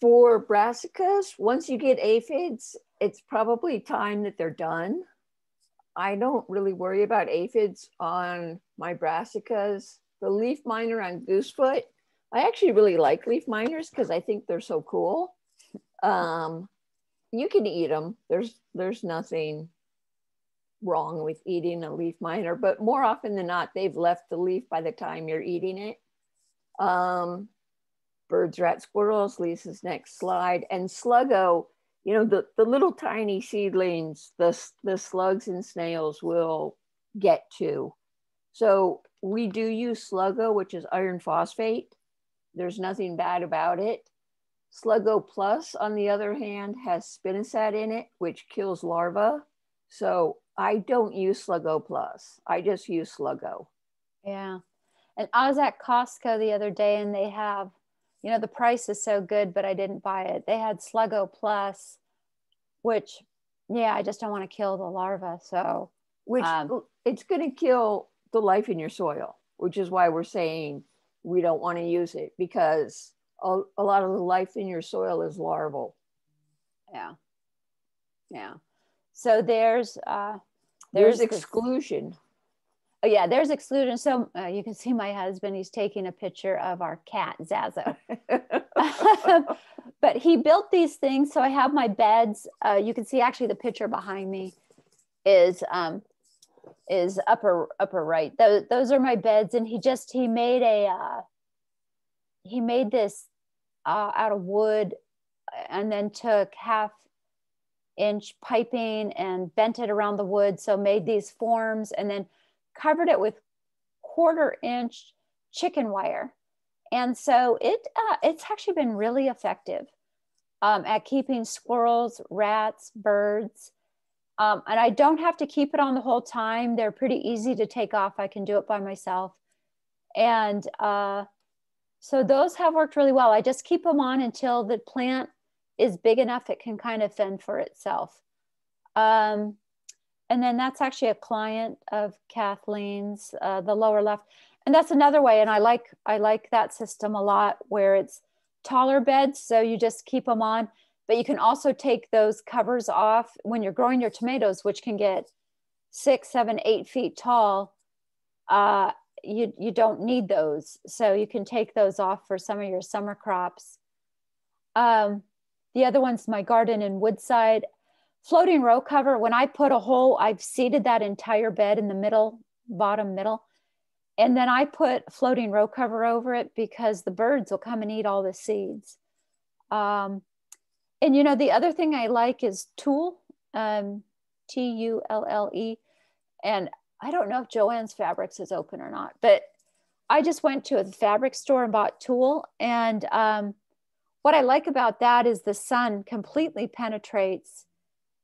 for brassicas, once you get aphids, it's probably time that they're done. I don't really worry about aphids on my brassicas. The leaf miner on goosefoot, I actually really like leaf miners because I think they're so cool. Um, you can eat them. There's there's nothing wrong with eating a leaf miner, but more often than not, they've left the leaf by the time you're eating it. Um, birds, rats, squirrels, Lisa's next slide. And sluggo, you know, the, the little tiny seedlings, the, the slugs and snails will get to. So we do use sluggo, which is iron phosphate. There's nothing bad about it. Sluggo Plus, on the other hand, has spinosad in it, which kills larvae. So I don't use Sluggo Plus. I just use Sluggo. Yeah. And I was at Costco the other day and they have, you know, the price is so good, but I didn't buy it. They had Sluggo Plus, which, yeah, I just don't want to kill the larva. So, which um, it's going to kill the life in your soil, which is why we're saying we don't want to use it because a, a lot of the life in your soil is larval. Yeah. Yeah. So there's, uh, there's, there's exclusion. Oh yeah, there's exclusion. So uh, you can see my husband. He's taking a picture of our cat Zazo. but he built these things. So I have my beds. Uh, you can see actually the picture behind me is um, is upper upper right. Those those are my beds, and he just he made a uh, he made this uh, out of wood, and then took half inch piping and bent it around the wood, so made these forms, and then covered it with quarter inch chicken wire, and so it uh, it's actually been really effective um, at keeping squirrels, rats, birds um, and I don't have to keep it on the whole time. They're pretty easy to take off. I can do it by myself. And uh, so those have worked really well. I just keep them on until the plant is big enough it can kind of fend for itself. Um, and then that's actually a client of Kathleen's, uh, the lower left. And that's another way. And I like, I like that system a lot where it's taller beds. So you just keep them on but you can also take those covers off when you're growing your tomatoes, which can get six, seven, eight feet tall. Uh, you, you don't need those. So you can take those off for some of your summer crops. Um, the other one's my garden in Woodside. Floating row cover, when I put a hole, I've seeded that entire bed in the middle, bottom middle. And then I put floating row cover over it because the birds will come and eat all the seeds. Um, and you know, the other thing I like is tulle, um, T U L L E. And I don't know if Joann's Fabrics is open or not, but I just went to a fabric store and bought tulle. And um, what I like about that is the sun completely penetrates.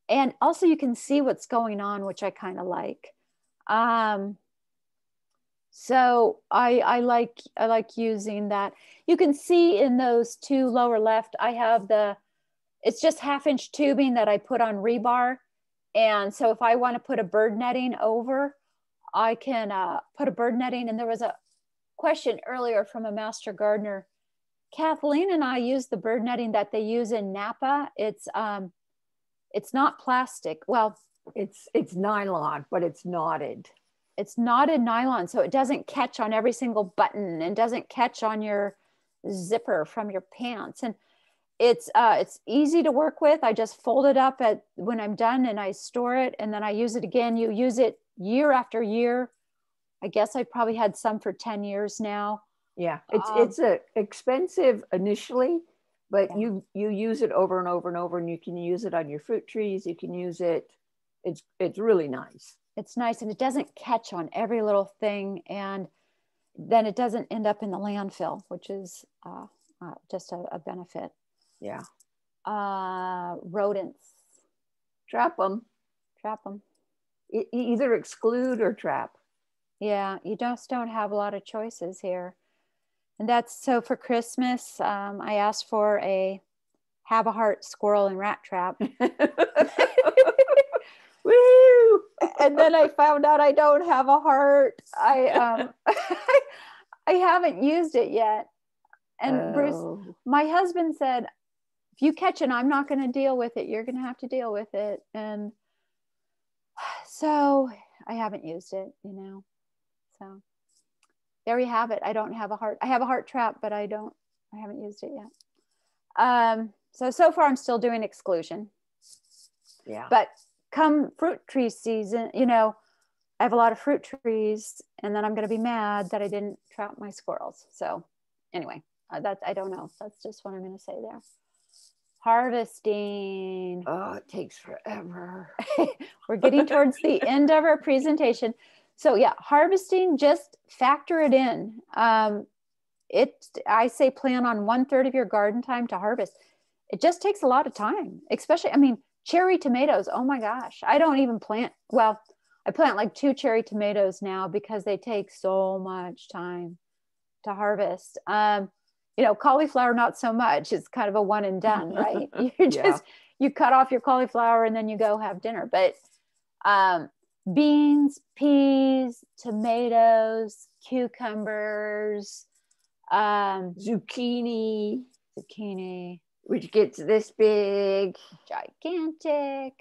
And also you can see what's going on, which I kind of like. Um, so I, I like I like using that. You can see in those two lower left, I have the it's just half inch tubing that I put on rebar. And so if I want to put a bird netting over, I can uh, put a bird netting. And there was a question earlier from a master gardener. Kathleen and I use the bird netting that they use in Napa. It's um, it's not plastic. Well, it's it's nylon, but it's knotted. It's knotted nylon, so it doesn't catch on every single button and doesn't catch on your zipper from your pants. And it's uh, it's easy to work with. I just fold it up at when I'm done and I store it and then I use it again. You use it year after year. I guess I've probably had some for 10 years now. Yeah, it's um, it's a expensive initially, but yeah. you you use it over and over and over and you can use it on your fruit trees, you can use it. It's it's really nice. It's nice and it doesn't catch on every little thing and then it doesn't end up in the landfill, which is uh, uh, just a, a benefit. Yeah. Uh, rodents. Trap them. Trap them. E- either exclude or trap. Yeah, you just don't have a lot of choices here. And that's so for Christmas, um, I asked for a Havahart squirrel and rat trap. Woo! and then I found out I don't have a heart. I um I haven't used it yet. And oh. Bruce, my husband said, if you catch it, I'm not going to deal with it. You're going to have to deal with it. And so I haven't used it, you know. So there you have it. I don't have a heart. I have a heart trap, but I don't, I haven't used it yet. Um, so, so far I'm still doing exclusion. Yeah. But come fruit tree season, you know, I have a lot of fruit trees and then I'm going to be mad that I didn't trap my squirrels. So anyway, uh, that's, I don't know. That's just what I'm going to say there harvesting. Oh, it takes forever. We're getting towards the end of our presentation. So yeah, harvesting, just factor it in. Um, it, I say plan on one third of your garden time to harvest. It just takes a lot of time, especially, I mean, cherry tomatoes. Oh my gosh. I don't even plant, well, I plant like two cherry tomatoes now because they take so much time to harvest. Um, you know cauliflower not so much it's kind of a one and done right you just yeah. you cut off your cauliflower and then you go have dinner but um, beans peas tomatoes cucumbers um, zucchini. zucchini. Which gets this big. Gigantic.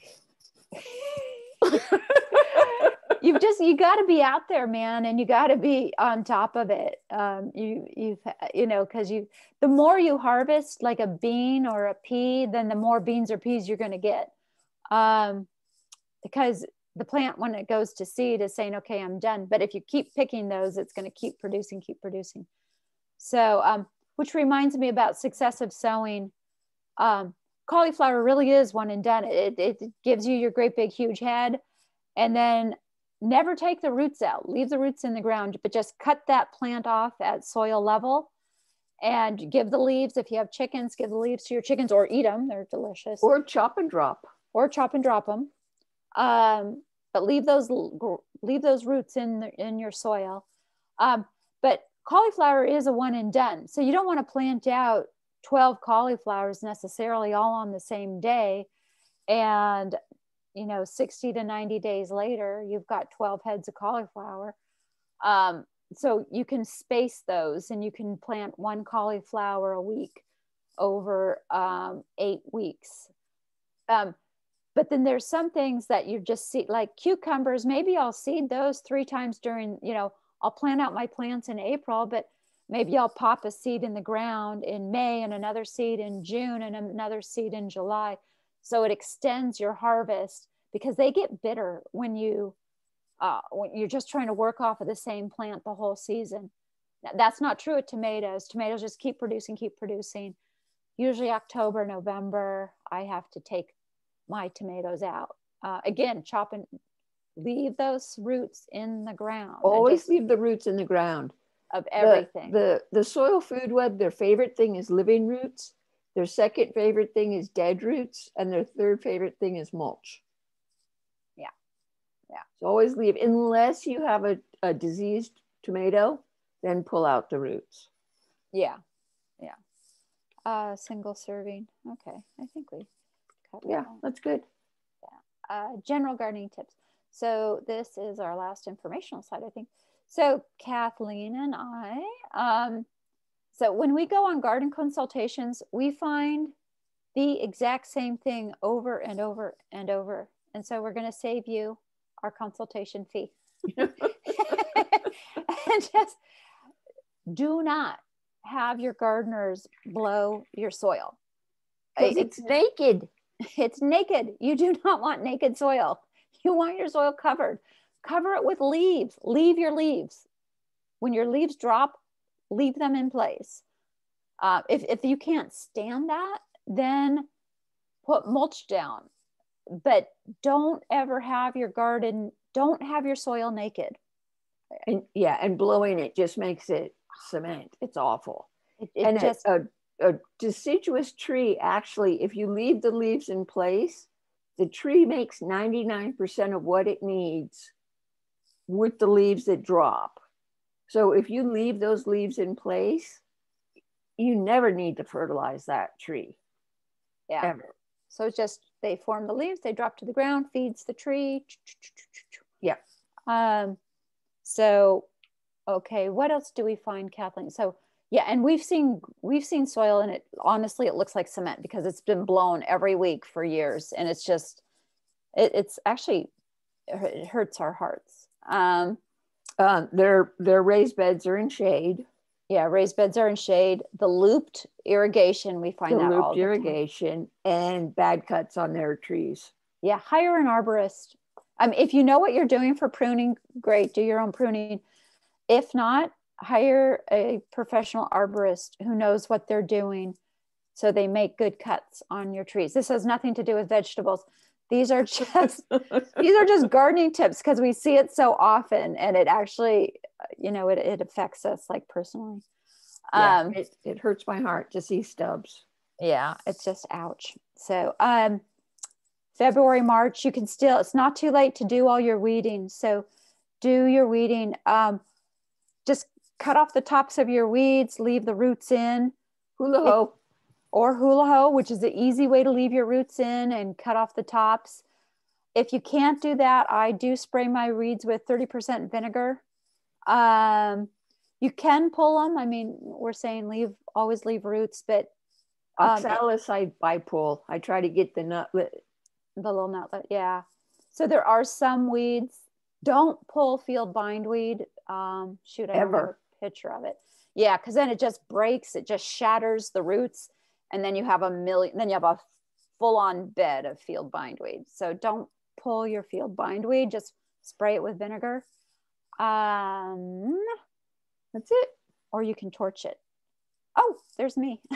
You've just you got to be out there man and you got to be on top of it. Um, you you you know because you the more you harvest like a bean or a pea then the more beans or peas you're going to get. Um, because the plant when it goes to seed is saying, okay, I'm done. But if you keep picking those, it's going to keep producing, keep producing. So, um, which reminds me about successive sowing. Um, cauliflower really is one and done. It, it gives you your great big huge head and then never take the roots out. Leave the roots in the ground, but just cut that plant off at soil level and give the leaves. If you have chickens, give the leaves to your chickens or eat them. They're delicious. Or chop and drop. Or chop and drop them. Um, but leave those leave those roots in the, in your soil. Um, but cauliflower is a one and done. So you don't want to plant out 12 cauliflowers necessarily all on the same day. And, you know, 60 to 90 days later, you've got 12 heads of cauliflower. Um, so you can space those and you can plant one cauliflower a week over um, eight weeks. Um, but then there's some things that you just see like cucumbers maybe i'll seed those three times during you know i'll plant out my plants in april but maybe i'll pop a seed in the ground in may and another seed in june and another seed in july. So it extends your harvest because they get bitter when you uh, when you're just trying to work off of the same plant the whole season. That's not true with tomatoes. Tomatoes just keep producing keep producing. Usually october november i have to take my tomatoes out. Uh, again, chop and leave those roots in the ground. Always leave the roots in the ground of everything. The, the, the soil food web, their favorite thing is living roots. Their second favorite thing is dead roots, and their third favorite thing is mulch. Yeah, yeah. So always leave unless you have a, a diseased tomato, then pull out the roots. Yeah, yeah. Uh, single serving. Okay, I think we yeah, that's good. Yeah. Uh, general gardening tips. So this is our last informational slide, I think. So Kathleen and I, um, so when we go on garden consultations, we find the exact same thing over and over and over. And so we're going to save you our consultation fee. and just do not have your gardeners blow your soil. It's naked. It's naked. You do not want naked soil. You want your soil covered. Cover it with leaves. Leave your leaves. When your leaves drop, leave them in place. Uh, if, if you can't stand that, then put mulch down. But don't ever have your garden, don't have your soil naked. And yeah, and blowing it just makes it cement. It's awful. It, it and just a, a deciduous tree actually, if you leave the leaves in place, the tree makes 99% of what it needs with the leaves that drop. So if you leave those leaves in place, you never need to fertilize that tree. Yeah. Ever. So it's just they form the leaves, they drop to the ground, feeds the tree. Yeah. Um, so okay, what else do we find, Kathleen? So yeah, and we've seen we've seen soil and it honestly it looks like cement because it's been blown every week for years and it's just it, it's actually it hurts our hearts. Um, uh, their their raised beds are in shade. Yeah, raised beds are in shade. The looped irrigation we find the that looped irrigation and bad cuts on their trees. Yeah, hire an arborist. Um, if you know what you're doing for pruning, great, do your own pruning. If not, hire a professional arborist who knows what they're doing so they make good cuts on your trees. This has nothing to do with vegetables. These are just these are just gardening tips because we see it so often and it actually you know it, it affects us like personally. Yeah, um, it, it hurts my heart to see stubs. Yeah, it's just ouch. So um February, March, you can still it's not too late to do all your weeding. So do your weeding. Um cut off the tops of your weeds, leave the roots in. Hula hoe Or hula hoe, which is the easy way to leave your roots in and cut off the tops. If you can't do that, I do spray my reeds with 30% vinegar. Um, you can pull them. I mean, we're saying leave always leave roots, but um, oxalis I by pull. I try to get the nutlet. The little nutlet, yeah. So there are some weeds. Don't pull field bindweed. Um, shoot, I ever picture of it. Yeah, because then it just breaks, it just shatters the roots, and then you have a million, then you have a full on bed of field bindweed. So don't pull your field bindweed, just spray it with vinegar. Um, That's it. Or you can torch it. Oh, there's me.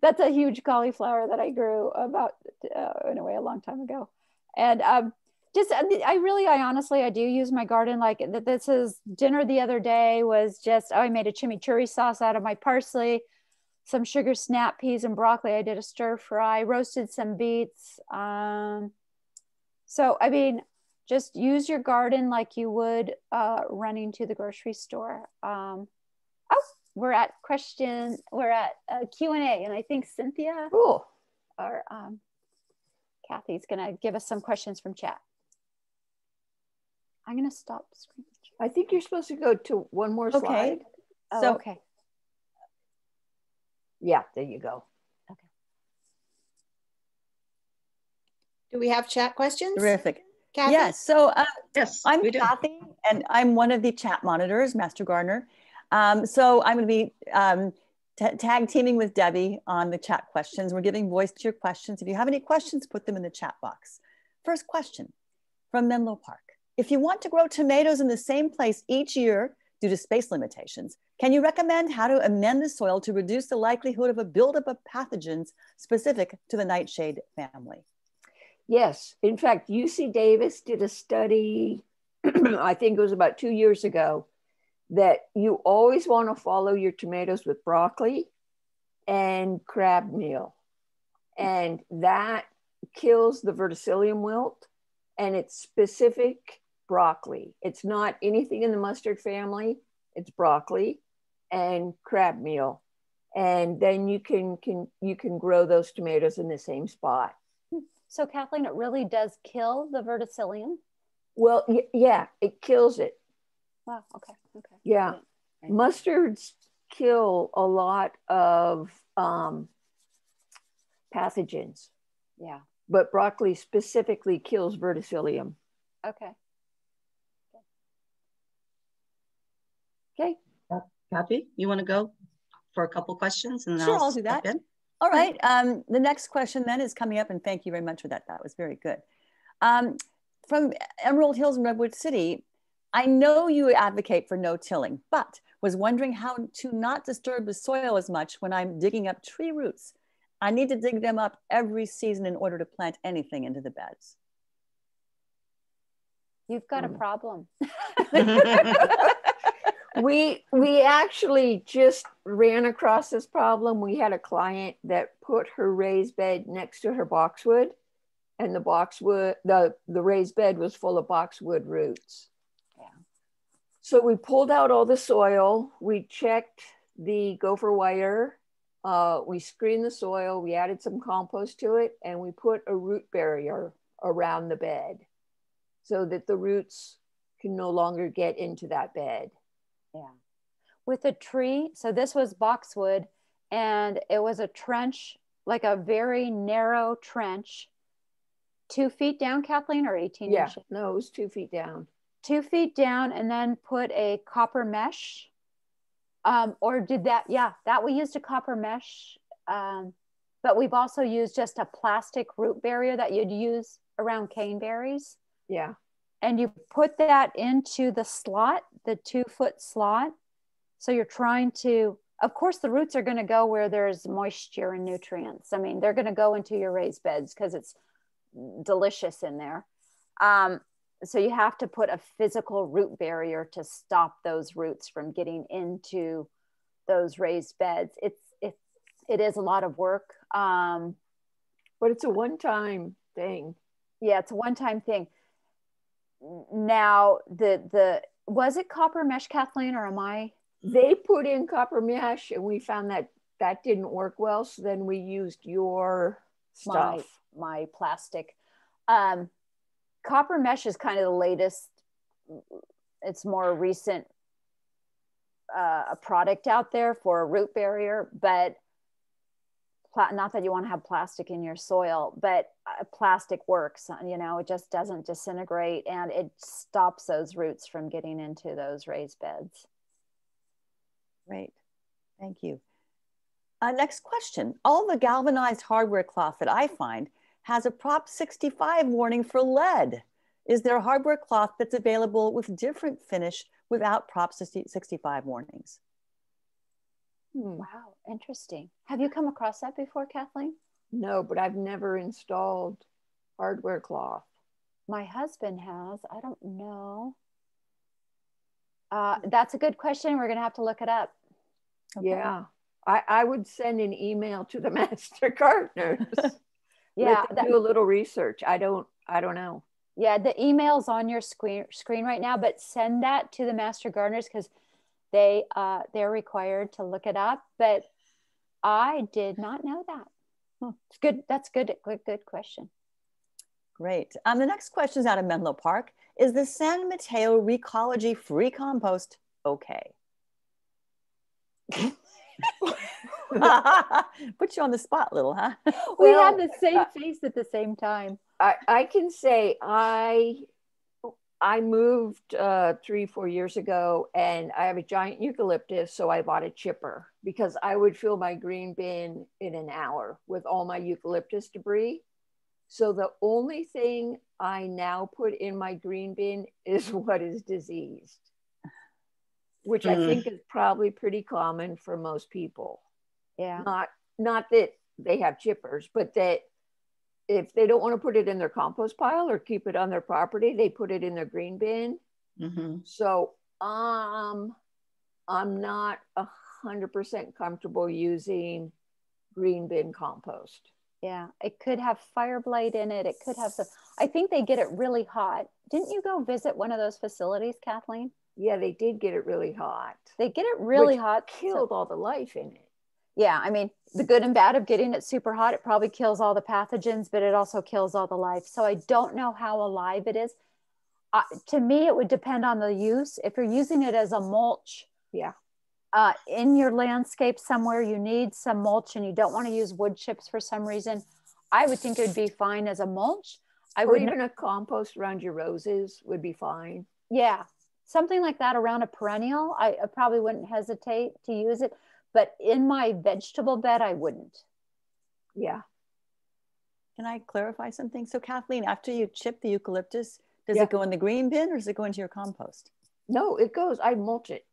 That's a huge cauliflower that I grew about, uh, in a way, a long time ago. And um, just, I really, I honestly, I do use my garden. Like this is dinner the other day was just, oh, I made a chimichurri sauce out of my parsley, some sugar snap peas and broccoli. I did a stir fry, roasted some beets. Um, so, I mean, just use your garden like you would uh, running to the grocery store. Um, oh, we're at question, we're at uh, Q&A and I think Cynthia cool. or um, Kathy's gonna give us some questions from chat. I'm gonna stop screen. I think you're supposed to go to one more okay. slide. Oh, so, okay. Yeah, there you go. Okay. Do we have chat questions? Terrific. Kathy? Yes. So uh, yes, I'm Kathy, and I'm one of the chat monitors, Master Gardener. Um, so I'm going to be um, tag teaming with Debbie on the chat questions. We're giving voice to your questions. If you have any questions, put them in the chat box. First question from Menlo Park. If you want to grow tomatoes in the same place each year due to space limitations, can you recommend how to amend the soil to reduce the likelihood of a buildup of pathogens specific to the nightshade family? Yes. In fact, UC Davis did a study, I think it was about two years ago, that you always want to follow your tomatoes with broccoli and crab meal. And that kills the verticillium wilt and it's specific broccoli. It's not anything in the mustard family, it's broccoli and crab meal. And then you can, can you can grow those tomatoes in the same spot. So Kathleen, it really does kill the verticillium? Well, yeah, it kills it. Wow, okay, okay. Yeah. Right. Mustards kill a lot of um, pathogens. Yeah. But broccoli specifically kills verticillium. Okay. Kathy, you want to go for a couple questions and then sure, I'll, I'll do that. In? All right. Um, the next question then is coming up, and thank you very much for that. That was very good. Um, from Emerald Hills and Redwood City, I know you advocate for no tilling, but was wondering how to not disturb the soil as much when I'm digging up tree roots. I need to dig them up every season in order to plant anything into the beds. You've got a hmm. problem. we we actually just ran across this problem. We had a client that put her raised bed next to her boxwood, and the boxwood the the raised bed was full of boxwood roots. Yeah. So we pulled out all the soil. We checked the gopher wire. Uh, we screened the soil. We added some compost to it, and we put a root barrier around the bed, so that the roots can no longer get into that bed. Yeah. With a tree, so this was boxwood and it was a trench, like a very narrow trench, two feet down, Kathleen, or 18 yeah, inches? No, it was two feet down. Two feet down and then put a copper mesh. Um, or did that, yeah, that we used a copper mesh. Um, but we've also used just a plastic root barrier that you'd use around caneberries. Yeah and you put that into the slot, the two foot slot. So you're trying to, of course, the roots are going to go where there's moisture and nutrients. I mean, they're going to go into your raised beds because it's delicious in there. Um, so you have to put a physical root barrier to stop those roots from getting into those raised beds. It's it's it is a lot of work, um, but it's a one time thing. Yeah, it's a one time thing now the the was it copper mesh kathleen or am i? They put in copper mesh and we found that that didn't work well so then we used your stuff. my, my plastic. Um, copper mesh is kind of the latest it's more recent uh, a product out there for a root barrier but not that you want to have plastic in your soil, but uh, plastic works, uh, you know, it just doesn't disintegrate and it stops those roots from getting into those raised beds. Great. Thank you. Uh, next question. All the galvanized hardware cloth that I find has a Prop 65 warning for lead. Is there hardware cloth that's available with different finish without Prop 65 warnings? Hmm. Wow, interesting. Have you come across that before, Kathleen? No, but I've never installed hardware cloth. My husband has. I don't know. Uh, that's a good question. We're going to have to look it up. Okay. Yeah. I, I would send an email to the master gardeners. yeah. That, do a little research. I don't, I don't know. Yeah. The email's on your screen screen right now, but send that to the master gardeners because they, uh, they're required to look it up. But I did not know that. It's good. That's good. Good, good question. Great. Um, the next question is out of Menlo Park. Is the San Mateo Recology free compost okay? Put you on the spot, little, huh? we well, had the same uh, face at the same time. I, I can say I I moved uh, three, four years ago and I have a giant eucalyptus. So I bought a chipper because I would fill my green bin in an hour with all my eucalyptus debris. So the only thing I now put in my green bin is what is diseased, which mm. I think is probably pretty common for most people. Yeah. Not not that they have chippers, but that if they don't want to put it in their compost pile or keep it on their property, they put it in their green bin. Mm-hmm. So um, I'm not a hundred percent comfortable using green bin compost. Yeah, it could have fire blight in it. It could have some. I think they get it really hot. Didn't you go visit one of those facilities, Kathleen? Yeah, they did get it really hot. They get it really hot. Killed so, all the life in it. Yeah, I mean, the good and bad of getting it super hot, it probably kills all the pathogens, but it also kills all the life. So I don't know how alive it is. Uh, to me, it would depend on the use. If you're using it as a mulch, yeah, uh, in your landscape somewhere you need some mulch and you don't want to use wood chips for some reason, I would think it would be fine as a mulch. I or would even a compost around your roses would be fine. Yeah, something like that around a perennial. I, I probably wouldn't hesitate to use it, but in my vegetable bed, I wouldn't. Yeah. Can I clarify something? So, Kathleen, after you chip the eucalyptus, does yeah. it go in the green bin or does it go into your compost? No, it goes. I mulch it.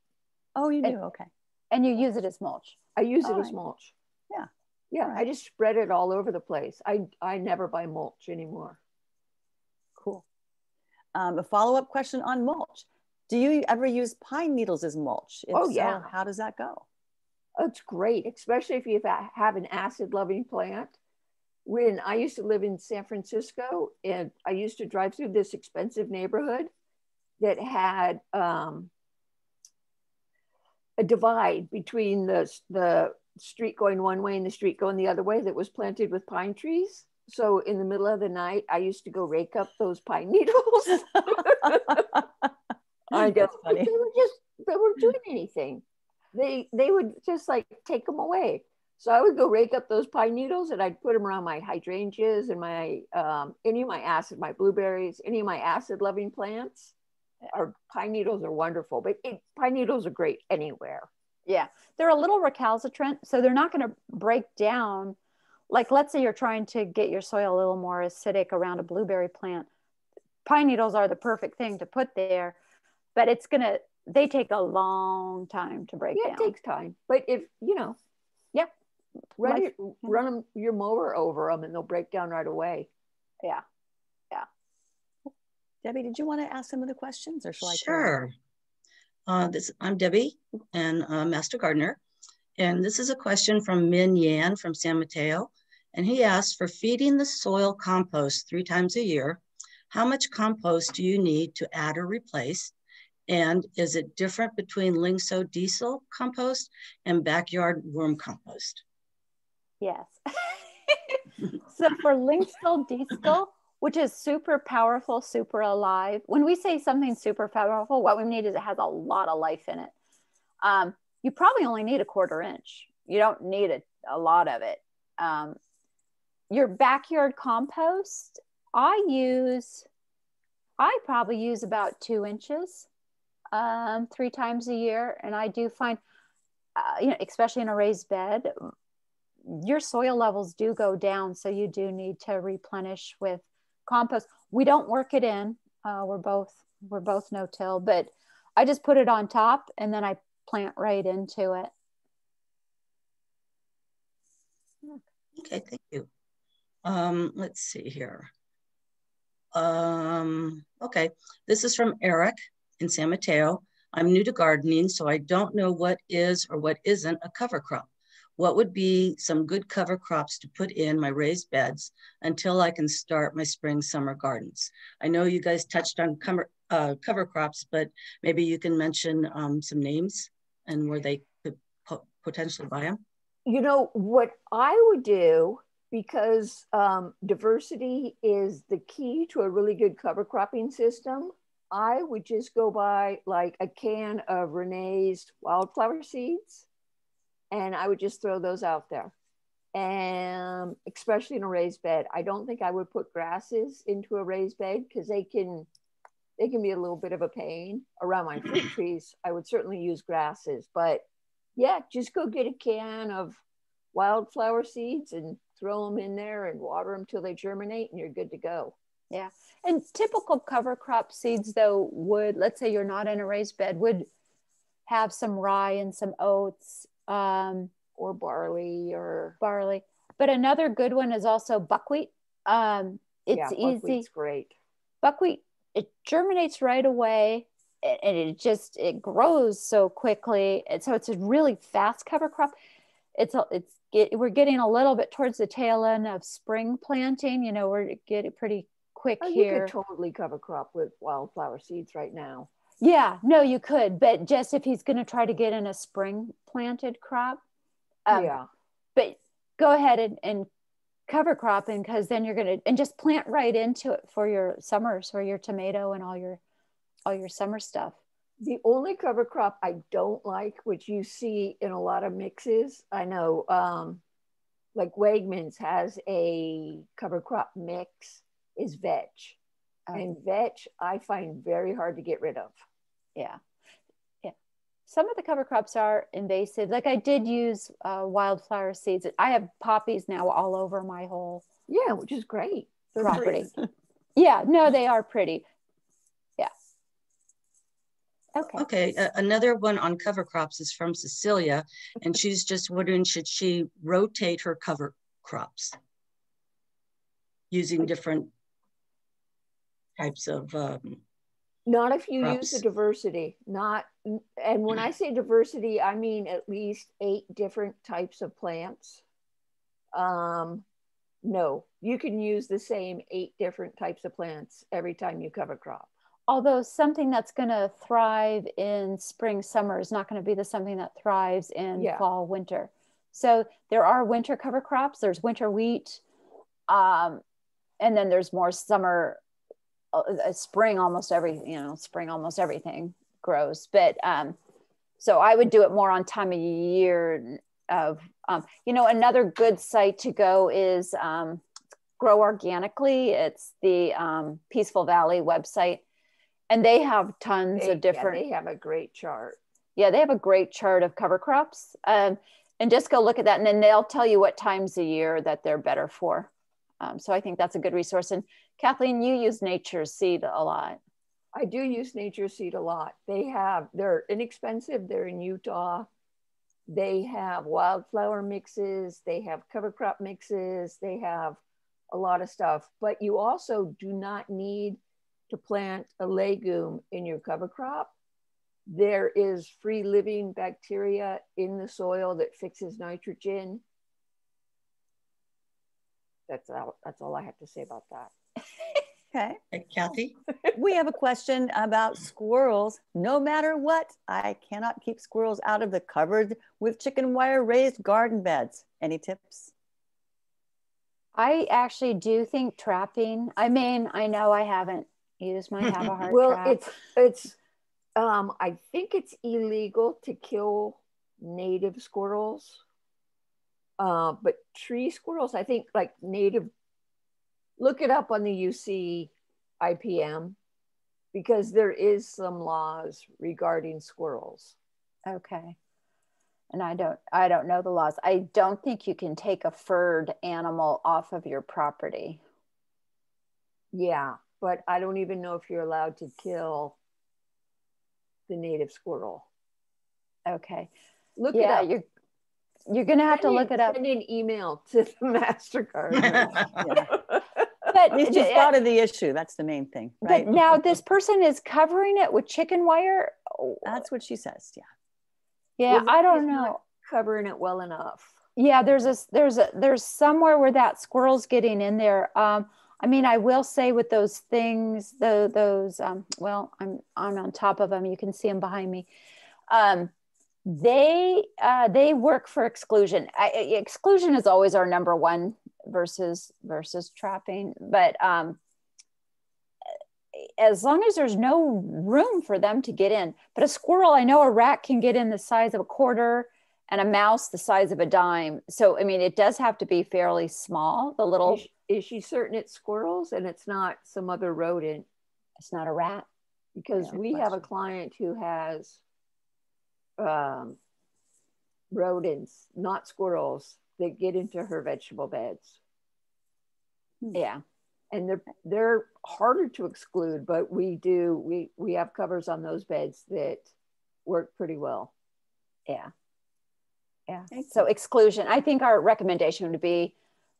Oh, you do? Okay. And you use it as mulch? I use it as mulch. Yeah. Yeah. Right. I just spread it all over the place. I, I never buy mulch anymore. Cool. Um, a follow up question on mulch. Do you ever use pine needles as mulch? If oh, yeah. So, how does that go? It's great, especially if you have an acid loving plant. When I used to live in San Francisco and I used to drive through this expensive neighborhood that had um, a divide between the the street going one way and the street going the other way that was planted with pine trees. So in the middle of the night, I used to go rake up those pine needles. I guess funny. They were just they weren't doing anything. They they would just like take them away. So I would go rake up those pine needles and I'd put them around my hydrangeas and my um, any of my acid, my blueberries, any of my acid loving plants our pine needles are wonderful, but it, pine needles are great anywhere. Yeah, they're a little recalcitrant, so they're not going to break down. Like, let's say you're trying to get your soil a little more acidic around a blueberry plant. Pine needles are the perfect thing to put there, but it's going to, they take a long time to break yeah, down. it takes time. But if, you know, yeah, run, Life, your, run them, your mower over them and they'll break down right away. Yeah. Yeah. Debbie, did you want to ask some of the questions or shall I? Sure. Uh, this, I'm Debbie and uh, Master Gardener. And this is a question from Min Yan from San Mateo. And he asked for feeding the soil compost three times a year. How much compost do you need to add or replace? And is it different between Lyngso diesel compost and backyard worm compost? Yes. so for Lyngso diesel, which is super powerful, super alive. When we say something super powerful, what we need is it has a lot of life in it. Um, you probably only need a quarter inch. You don't need a, a lot of it. Um, your backyard compost, I use, I probably use about two inches um, three times a year. And I do find, uh, you know, especially in a raised bed, your soil levels do go down. So you do need to replenish with compost. We don't work it in. Uh, we're both we're both no till, but I just put it on top and then I plant right into it. Okay, thank you. Um, let's see here. Um, okay, this is from Eric in San Mateo. I'm new to gardening, so I don't know what is or what isn't a cover crop. What would be some good cover crops to put in my raised beds until I can start my spring summer gardens? I know you guys touched on cover, uh, cover crops, but maybe you can mention um, some names and where they could po potentially buy them. You know, what I would do because um, diversity is the key to a really good cover cropping system. I would just go buy like a can of Renee's wildflower seeds and I would just throw those out there. And especially in a raised bed, I don't think I would put grasses into a raised bed because they can they can be a little bit of a pain around my fruit trees. I would certainly use grasses, but yeah, just go get a can of wildflower seeds and throw them in there and water them till they germinate and you're good to go. Yeah. And typical cover crop seeds though would, let's say you're not in a raised bed, would have some rye and some oats um, or barley or barley. But another good one is also buckwheat. Um, it's yeah, easy. great. Buckwheat, it germinates right away and it just it grows so quickly and so it's a really fast cover crop it's a, it's get, we're getting a little bit towards the tail end of spring planting. You know, we're getting pretty quick oh, here. You could totally cover crop with wildflower seeds right now. Yeah, no, you could, but just if he's going to try to get in a spring planted crop, um, yeah. But go ahead and, and cover cropping because then you're going to and just plant right into it for your summers for your tomato and all your all your summer stuff. The only cover crop I don't like, which you see in a lot of mixes, I know um, like Wegmans has a cover crop mix, is vetch. Oh. And vetch I find very hard to get rid of. Yeah. Yeah. Some of the cover crops are invasive. Like I did use uh, wildflower seeds. I have poppies now all over my whole yeah, which is great. They're property. yeah, no, they are pretty. Yeah. Okay. Okay. Uh, another one on cover crops is from Cecilia, and she's just wondering should she rotate her cover crops using different types of. Um, not if you crops. use the diversity, not, and when I say diversity, I mean at least eight different types of plants. Um, no, you can use the same eight different types of plants every time you cover crop although something that's going to thrive in spring summer is not going to be the something that thrives in yeah. fall winter so there are winter cover crops there's winter wheat um, and then there's more summer spring almost every you know spring almost everything grows but um, so i would do it more on time of year of um, you know another good site to go is um, grow organically it's the um, peaceful valley website and they have tons they, of different. Yeah, they have a great chart. Yeah, they have a great chart of cover crops. Um, and just go look at that, and then they'll tell you what times a year that they're better for. Um, so I think that's a good resource. And Kathleen, you use Nature's Seed a lot. I do use Nature's Seed a lot. They have, they're inexpensive. They're in Utah. They have wildflower mixes. They have cover crop mixes. They have a lot of stuff. But you also do not need to plant a legume in your cover crop, there is free living bacteria in the soil that fixes nitrogen. That's all, that's all I have to say about that. okay. Hey, Kathy? we have a question about squirrels. No matter what, I cannot keep squirrels out of the covered with chicken wire raised garden beds. Any tips? I actually do think trapping, I mean, I know I haven't used my have a hard well, trap. it's it's um, I think it's illegal to kill native squirrels. Uh, but tree squirrels, I think like native look it up on the UC IPM because there is some laws regarding squirrels. Okay. and I don't I don't know the laws. I don't think you can take a furred animal off of your property. Yeah, but I don't even know if you're allowed to kill the native squirrel. Okay. Look yeah, it up. You're you're gonna have Send to an- look it up. Send an email to the MasterCard. Yeah. But, At least you thought of the issue. That's the main thing, right? but now this person is covering it with chicken wire. That's what she says. Yeah. yeah, Well, I don't it's not- know. Covering it well enough. Yeah, there's a there's a there's somewhere where that squirrel's getting in there. Um, I mean, I will say with those things, the, those um, well, I'm I'm on top of them. You can see them behind me. Um, they uh, they work for exclusion. I, exclusion is always our number one versus versus trapping, but um, as long as there's no room for them to get in. But a squirrel, I know a rat can get in the size of a quarter and a mouse the size of a dime. So, I mean, it does have to be fairly small. The little, Is, she- is she certain it's squirrels and it's not some other rodent? it's not a rat. Because we have a client who has um, rodents, not squirrels, that get into her vegetable beds. Yeah. and they're they're harder to exclude but we do we we have covers on those beds that work pretty well Yeah. Yeah. So exclusion, I think our recommendation would be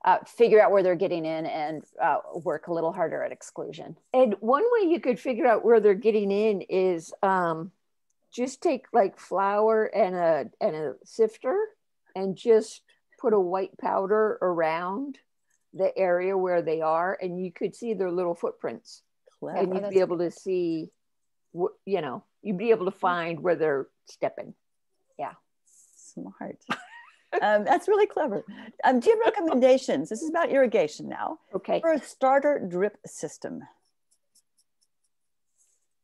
uh, figure out where they're getting in and uh, work a little harder at exclusion. and one way you could figure out where they're getting in is um, just take like flour and a and a sifter and just put a white powder around the area where they are and you could see their little footprints Clever. and you'd be able to see you know you'd be able to find where they're stepping yeah Smart. um, that's really clever. Um, do you have recommendations? This is about irrigation now okay for a starter drip system.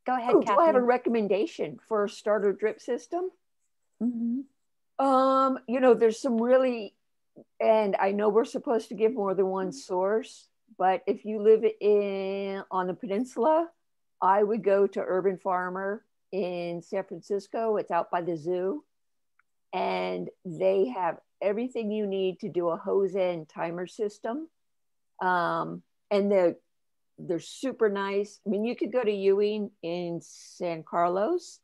Go ahead, Oh, do I have a recommendation for a starter drip system? Mm-hmm. Um, you know, there's some really, and I know we're supposed to give more than one source, but if you live in on the peninsula, I would go to Urban Farmer in San Francisco. It's out by the zoo, and they have everything you need to do a hose end timer system. Um, and they're they're super nice. I mean, you could go to Ewing in San Carlos,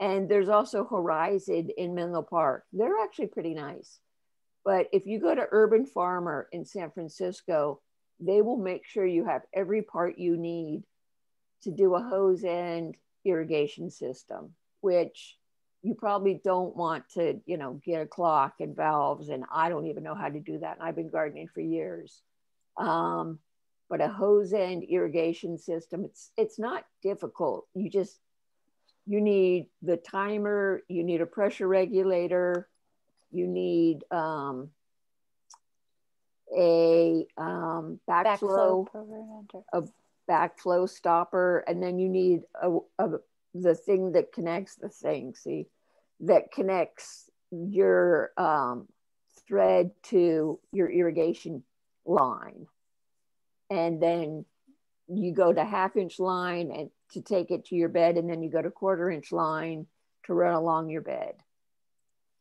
and there's also Horizon in Menlo Park. They're actually pretty nice. But if you go to Urban Farmer in San Francisco, they will make sure you have every part you need to do a hose end irrigation system, which you probably don't want to, you know, get a clock and valves. And I don't even know how to do that. And I've been gardening for years. Um, but a hose end irrigation system, it's it's not difficult. You just you need the timer, you need a pressure regulator, you need um, a um, backflow, Backflow preventer. backflow stopper, and then you need a, a, the thing that connects the thing, see, that connects your um, thread to your irrigation line. And then you go to half inch line and to take it to your bed, and then you go to quarter inch line to run along your bed.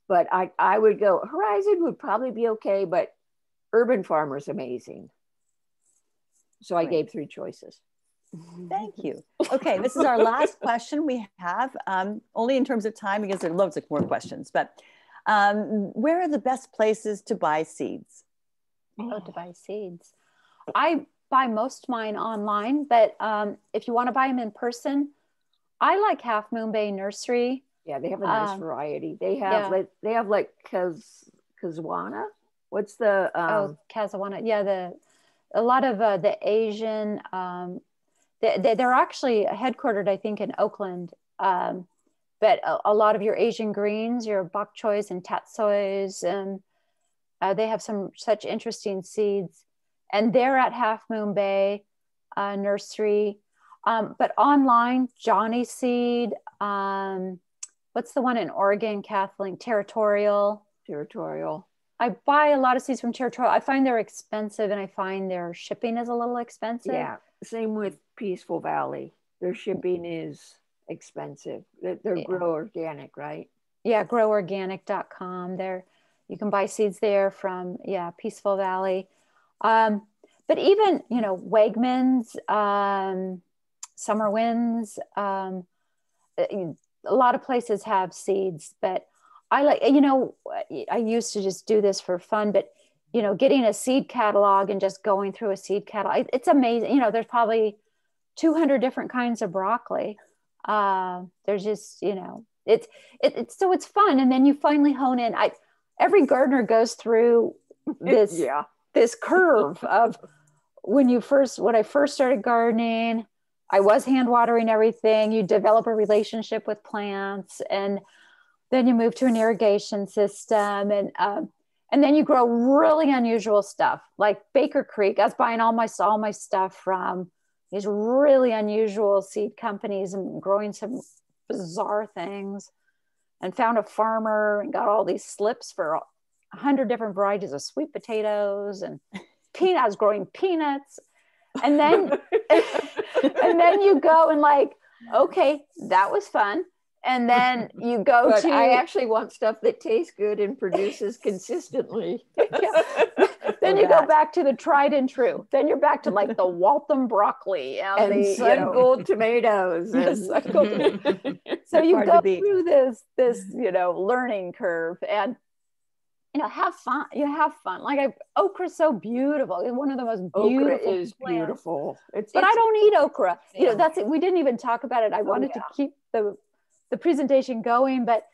But I, I would go, Horizon would probably be okay, but Urban Farmer's amazing. So I Great. gave three choices. Thank you. Okay, this is our last question we have, um, only in terms of time because there are loads of more questions. But um, where are the best places to buy seeds? Oh, to buy seeds. I buy most mine online, but um, if you want to buy them in person, I like Half Moon Bay Nursery. Yeah, they have a nice Um, variety. They have yeah. like they have like Kaz Kazwana. What's the um, oh, Kazawana. Yeah, the a lot of uh, the Asian. Um, they, they, they're actually headquartered, I think, in Oakland. Um, but a, a lot of your Asian greens, your bok choys and tatsoys, and uh, they have some such interesting seeds. And they're at Half Moon Bay uh, Nursery. Um, but online, Johnny Seed. Um, what's the one in Oregon, Kathleen? Territorial. territorial? I buy a lot of seeds from Territorial. I find they're expensive and I find their shipping is a little expensive. Yeah, same with Peaceful Valley. Their shipping is expensive. They're, they're Yeah. grow organic, right? yeah, groworganic.com. There, you can buy seeds there from yeah, Peaceful Valley. Um, but even you know Wegmans, um, Summer Winds, um, a lot of places have seeds, but I like you know I used to just do this for fun, but you know getting a seed catalog and just going through a seed catalog, it's amazing. You know, there's probably 200 different kinds of broccoli. Uh, there's just you know it's it, it's so it's fun, and then you finally hone in. I every gardener goes through this yeah this curve of when you first when I first started gardening, I was hand watering everything. You develop a relationship with plants, and then you move to an irrigation system, and um, and then you grow really unusual stuff like Baker Creek. I was buying all my all my stuff from these really unusual seed companies and growing some bizarre things, and found a farmer and got all these slips for a hundred different varieties of sweet potatoes and peanuts, growing peanuts, and then and then you go and like, okay, that was fun. And then you go but to I actually want stuff that tastes good and produces consistently. yeah. then you go back to the tried and true. Then you're back to like the Waltham broccoli and, and the sun you know, gold tomatoes. And- sun gold so you go through this this you know learning curve and you know have fun you have fun like I, okra's so beautiful it's one of the most beautiful. Okra is plants. beautiful. It's, but i don't eat okra you know that's it we didn't even talk about it i wanted yeah. to keep the the presentation going but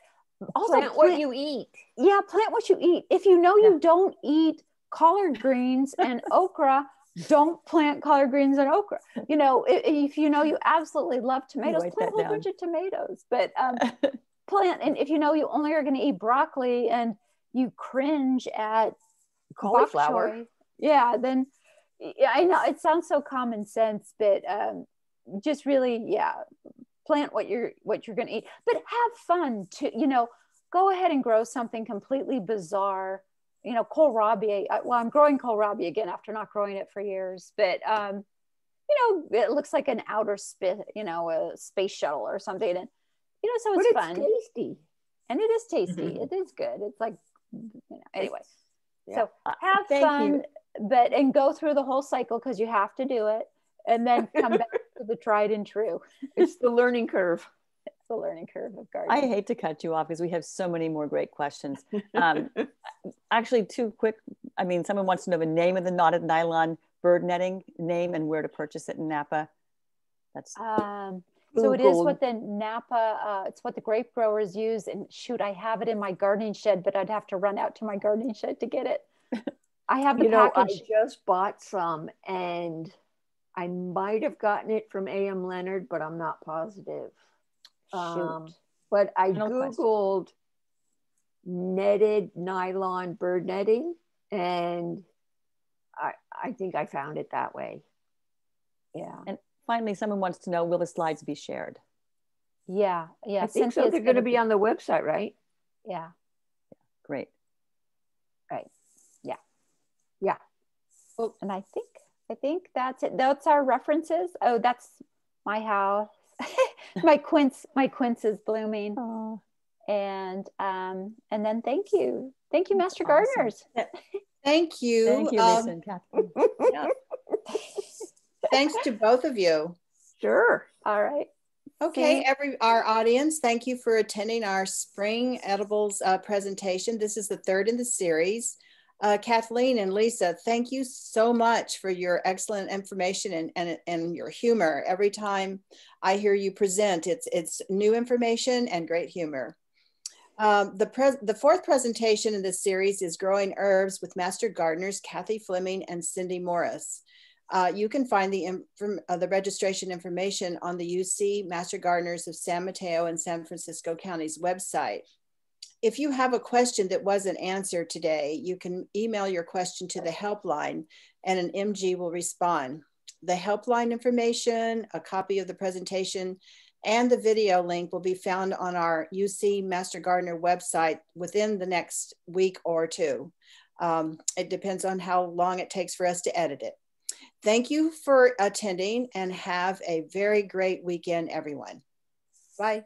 also plant what you eat. yeah plant what you eat if you know you don't eat collard greens and okra don't plant collard greens and okra you know if, if you know you absolutely love tomatoes plant a that whole bunch of tomatoes but um, plant and if you know you only are going to eat broccoli and you cringe at Cauliflower. yeah then yeah, i know it sounds so common sense but um, just really yeah plant what you're what you're going to eat but have fun too you know go ahead and grow something completely bizarre you know kohlrabi well i'm growing kohlrabi again after not growing it for years but um you know it looks like an outer spit you know a space shuttle or something and you know so But it's, it's fun tasty. and it is tasty Mhm. it is good it's like you know anyway Yeah. so have Thank fun you. but and go through the whole cycle because you have to do it and then come back to the tried and true It's the learning curve. it's the learning curve of gardening. I hate to cut you off because we have so many more great questions. Um, actually, two quick. I mean, someone wants to know the name of the knotted nylon bird netting name and where to purchase it in Napa. That's um, so it is what the Napa, uh, it's what the grape growers use. And shoot, I have it in my gardening shed, but I'd have to run out to my gardening shed to get it. I have the you know, I just bought some and I might have gotten it from AM Leonard, but I'm not positive. Um, Shoot. but I No question. Googled netted nylon bird netting and I, I think I found it that way. yeah. Finally someone wants to know: Will the slides be shared? Yeah. Yeah. I think so. They're going to be on the website, right? Yeah. Great. Right. Yeah. Yeah. Oh, and I think, I think that's it. That's our references. Oh, that's my house. my quince, my quince is blooming. Oh, And um, and then thank you. Thank you, Master Awesome. Gardeners. Thank you. thank you, Um, Lisa and Catherine. yeah. Thanks to both of you. Sure. All right. Okay, every our audience, thank you for attending our spring edibles uh, presentation. This is the third in the series. Uh, Kathleen and Lisa, thank you so much for your excellent information and, and, and your humor. Every time I hear you present, it's, it's new information and great humor. Um, the, pres the fourth presentation in this series is Growing Herbs with Master Gardeners Kathy Fleming and Cindy Morris. Uh, you can find the, inform- uh, the registration information on the UC Master Gardeners of San Mateo and San Francisco County's website. If you have a question that wasn't answered today, you can email your question to the helpline and an MG will respond. The helpline information, a copy of the presentation, and the video link will be found on our UC Master Gardener website within the next week or two. Um, it depends on how long it takes for us to edit it. Thank you for attending and have a very great weekend, everyone. Bye.